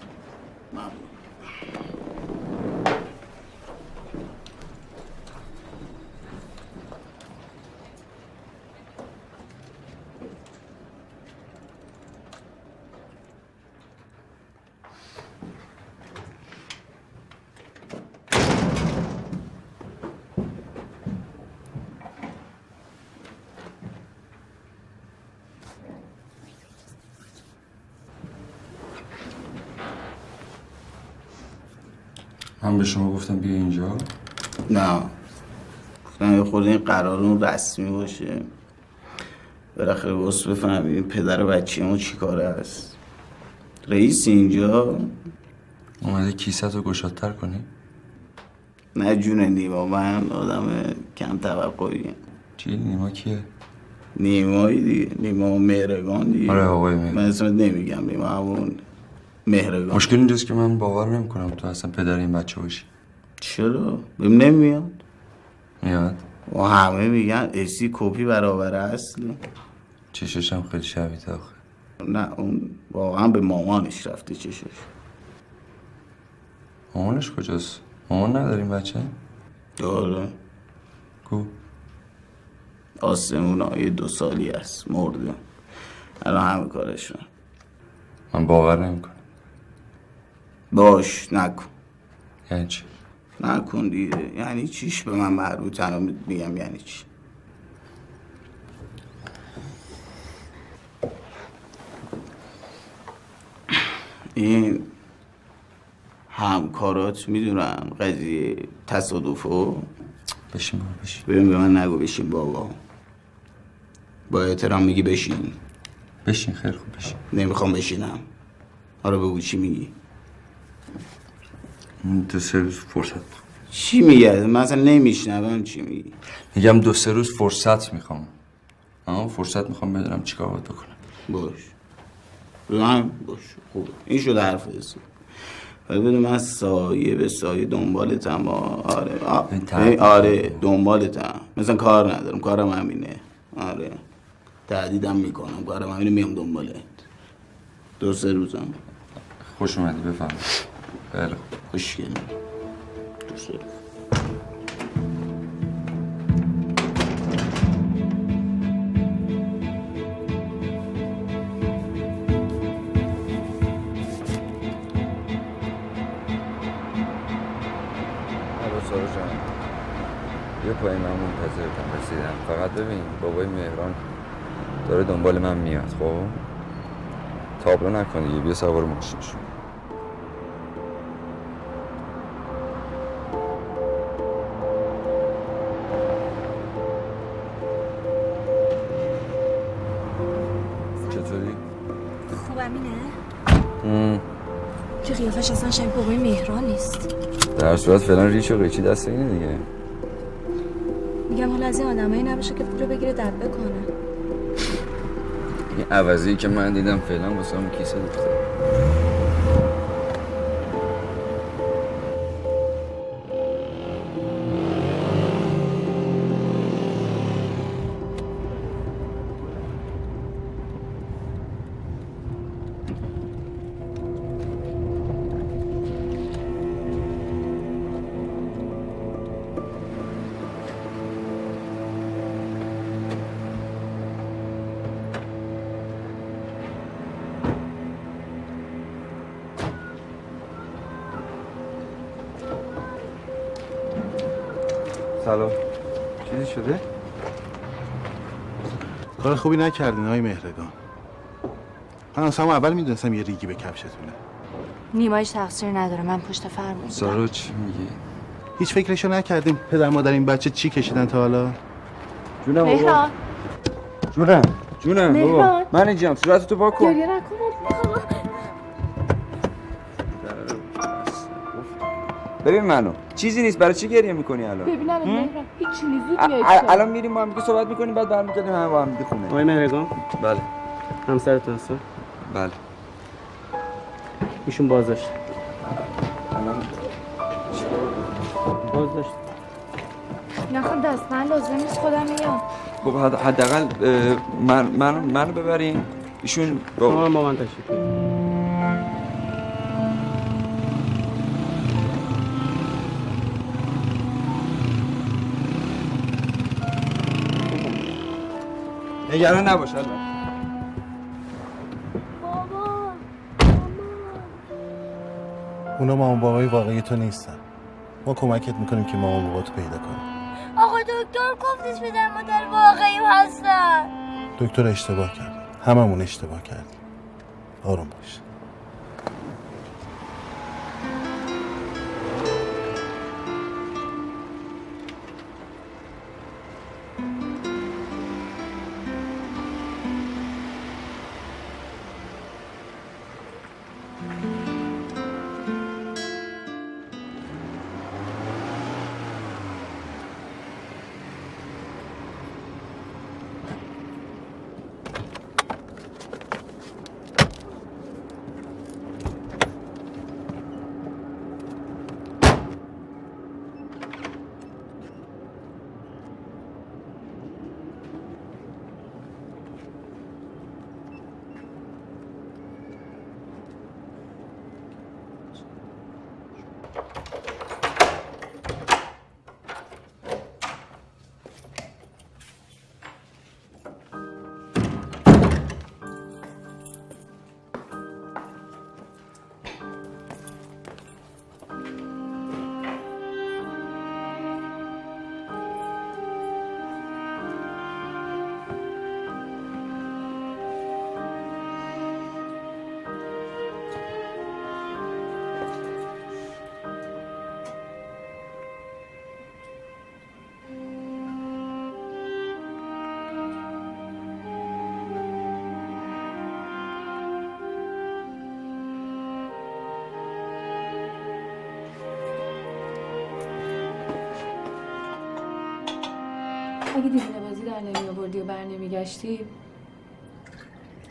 Speaker 3: من به شما گفتم بیا اینجا.
Speaker 26: نه. گفتم یه خورده این قرارمون رسمی باشه. بالاخره واسه بفهمیم پدر بچه ما چی کاره است. رئیس اینجا؟
Speaker 3: اومده کیست رو گشادتر کنی؟
Speaker 26: نه جون نیما من آدم کم توقعی
Speaker 3: چی؟ نیما کیه؟
Speaker 26: نیمایی دیگه. نیما مهرگان دیگه.
Speaker 3: آره آقای مهرگان.
Speaker 26: من اسمت نمیگم نیما همون مهرگان.
Speaker 3: مشکل اینجاست که من باور نمی‌کنم تو اصلا پدر این بچه باشی.
Speaker 26: چرا؟ بهم نمیاد
Speaker 3: میاد
Speaker 26: و همه میگن اسی کپی برابر اصل
Speaker 3: چشش هم خیلی شبیه آخه
Speaker 26: نه اون واقعا به مامانش رفته چشش
Speaker 3: مامانش کجاست؟ مامان نداریم بچه؟
Speaker 26: داره
Speaker 3: کو؟
Speaker 26: آسمون های دو سالی است مرده الان همه کارشون
Speaker 3: من باور نمی‌کنم
Speaker 26: باش نکن
Speaker 3: یعنی چی؟
Speaker 26: نکن دیگه. یعنی چیش به من مربوط الان میگم یعنی چی؟ این همکارات می‌دونن قضیه تصادفو؟
Speaker 3: بشین بابا بشین.
Speaker 26: ببین به من نگو بشین بابا. با احترام میگی بشین.
Speaker 3: بشین خیلی خوب بشین.
Speaker 26: نمی‌خوام بشینم. حالا بگو چی میگی؟
Speaker 3: دو سه روز فرصت.
Speaker 26: چی میگه؟ من اصلا نمیشنوم چی میگی
Speaker 3: میگم دو سه روز فرصت می‌خوام. آه فرصت می‌خوام بدونم چیکار باید بکنم.
Speaker 26: باش. من باش. خوب این شده حرف حساب ولی بدون من سایه به سایه دنبالتم. آره. آ-
Speaker 3: تهدید.
Speaker 26: آره دنبالتم. مثلا کار ندارم. کارم همینه. آره. تهدیدم می‌کنم. کارم همینه میام دنبالت. دو سه روزم.
Speaker 3: خوش اومدی بفهم
Speaker 26: دو سه روز.
Speaker 3: الو سارا جان یه پای من منتظرتم رسیدم فقط ببین بابای مهران داره دنبال من میاد خب تابلو نکن دیگه بیا سوار ماشین
Speaker 7: قیافش اصلا شبیه بابای مهران نیست.
Speaker 3: در صورت فعلا ریش و قیچی دست اینه دیگه.
Speaker 7: میگم حالا از این آدمایی نباشه که پول بگیره دبه کنه
Speaker 3: این عوضی که من دیدم فعلا واسه کیسه دوخته چیزی شده؟
Speaker 18: کار خوبی نکردین های مهرگان. من از همون اول می‌دونستم یه ریگی به کفشتونه
Speaker 20: نیمایش تقصیر نداره. من پشت فرمون
Speaker 3: سارا چی میگی؟
Speaker 18: هیچ فکرشو نکردیم پدر مادر این بچه چی کشیدن تا حالا؟
Speaker 3: جونم
Speaker 20: مهران.
Speaker 3: جونم. جونم بابا.
Speaker 20: مهران.
Speaker 3: من اینجام صورتتو پاک کن.
Speaker 20: گریه نکن.
Speaker 3: ببین منو چیزی نیست. برای چی گریه می‌کنی الان؟
Speaker 1: ببینم مهران هیچ چیزی پیشم.
Speaker 3: الان میریم با هم دیگه صحبت می‌کنیم بعد برمیگردیم همه با هم دیگه خونه.
Speaker 30: آقای مهرگان
Speaker 3: بله.
Speaker 30: همسرتون هستن
Speaker 3: بله.
Speaker 30: ایشون بازداشت
Speaker 3: الان
Speaker 30: بازداشت
Speaker 14: نخون دست من لازم نیست خودم میام
Speaker 3: خب حد- حداقل من من منو ببرین. ایشون با
Speaker 30: شما هم با من تشریف
Speaker 3: نگران نباش البته
Speaker 18: اونا مامان بابای واقعی تو نیستن. ما کمکت می‌کنیم که مامان بابا تو پیدا کنیم
Speaker 31: آقا دکتر گفتش پدر مادر واقعی هستن.
Speaker 18: دکتر اشتباه کرد. هممون اشتباه کردیم. آروم باش.
Speaker 5: اگه دیوونه بازی در نمی آوردی و بر نمیگشتی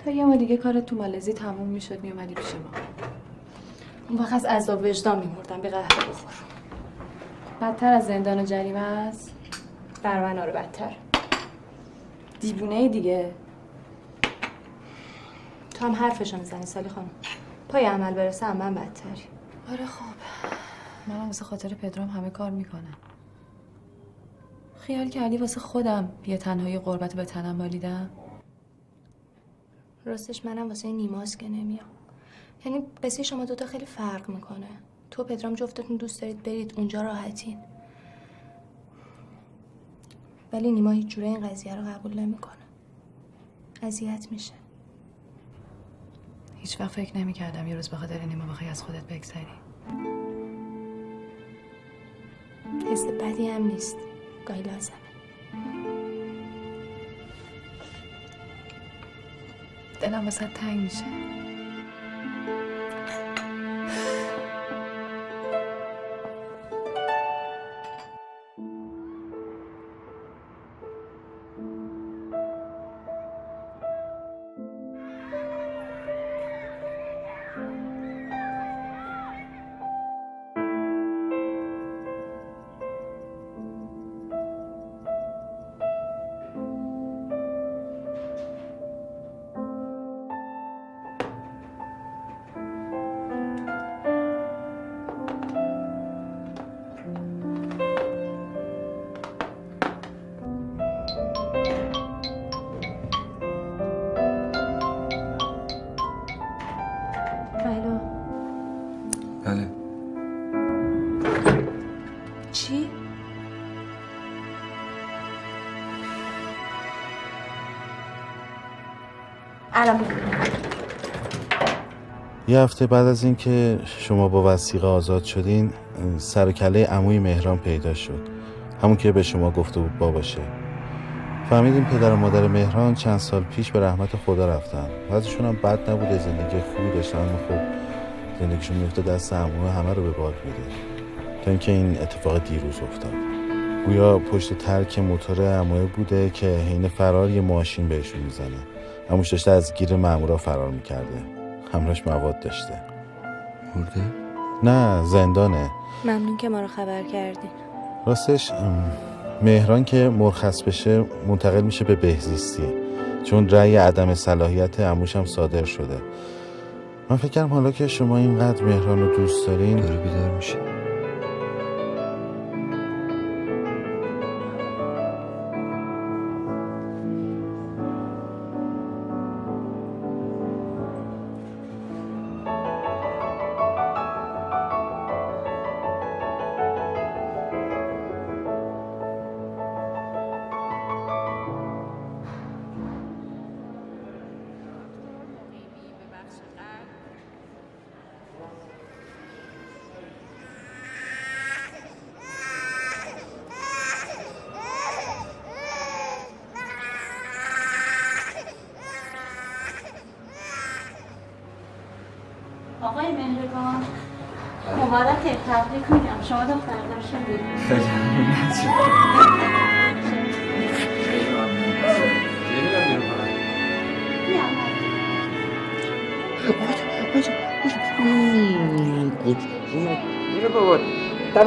Speaker 5: تا یه ما دیگه کارت تو مالزی تموم می‌شد میومدی پیش ما. اون وقت از عذاب وجدان میمردم به قهوه بخور. بدتر از زندان و جریمه است. برمنا رو بدتر. دیوونه دیگه. تو هم حرفشو می‌زنی سالی خانم. پای عمل برسه هم من بدتری. آره خب. من واسه خاطر پدرام همه کار می‌کنم. خیال کردی واسه خودم یه تنهایی قربت به تنم بالیدم؟
Speaker 1: راستش منم واسه نیماس که نمیام. یعنی قصه شما دوتا خیلی فرق می‌کنه. تو پدرام جفتتون دوست دارید برید اونجا راحتین. ولی نیما هیچ جوره این قضیه رو قبول نمی‌کنه. اذیت میشه.
Speaker 5: هیچ وقت فکر نمی‌کردم یه روز به خاطر نیما بخوای از خودت بگذری.
Speaker 1: حس بدی هم نیست. گاهی لازمه
Speaker 5: دلم واسه تنگ میشه
Speaker 18: یه هفته بعد از اینکه شما با وسیقه آزاد شدین سر کله عموی مهران پیدا شد. همون که به شما گفته بود باباشه فهمیدیم پدر و مادر مهران چند سال پیش به رحمت خدا رفتن. بعضشون هم بد نبوده زندگی خوبی داشتن اما خب زندگیشون میفته دست عمو همه رو به باد میده. تا اینکه این اتفاق دیروز افتاد. گویا پشت ترک موتور عموه بوده که حین فرار یه ماشین بهشون می‌زنه. عموش داشته از گیر مامورا فرار می‌کرده. همراش مواد داشته.
Speaker 3: مرده؟
Speaker 18: نه زندانه.
Speaker 20: ممنون که ما رو خبر کردی.
Speaker 18: راستش مهران که مرخص بشه منتقل میشه به بهزیستی. چون رأی عدم صلاحیت عموش هم صادر شده. من فکر کردم حالا که شما اینقدر مهران رو دوست دارین داره
Speaker 3: بیدار میشه.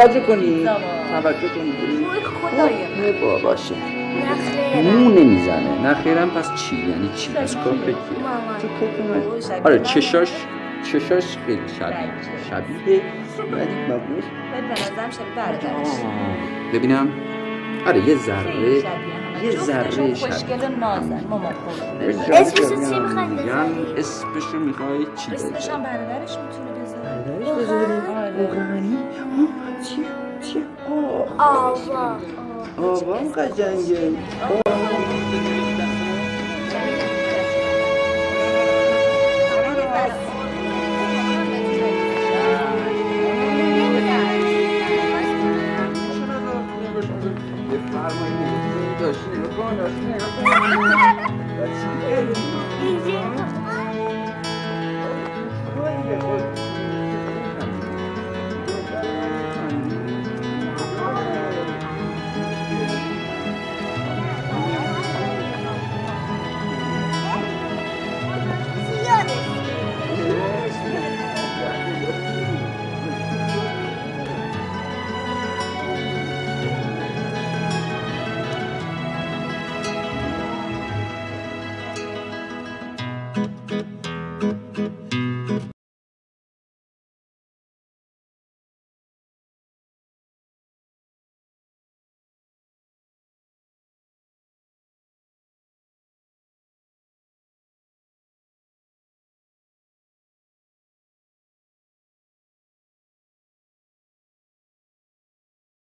Speaker 19: توجه کنی. توجه کنی. نه باباشه مو نمی‌زنه. نه خیرم پس چی؟ یعنی چی؟ پس کافه کیه تو آره چشاش چشاش خیلی شبیه. شبیه. ولی
Speaker 7: برادرش.
Speaker 19: ببینم. آره یه ذره یه ذره شبیه.
Speaker 7: مامان
Speaker 31: اسمشو چی می‌خوای
Speaker 19: میگن اسمشو می‌خوای چی
Speaker 7: اسمش
Speaker 19: بذاری
Speaker 7: هم برادرش می‌تونه بذاره
Speaker 19: روغنی چی چی
Speaker 31: آوا
Speaker 19: آوام قشنگه
Speaker 31: دیگه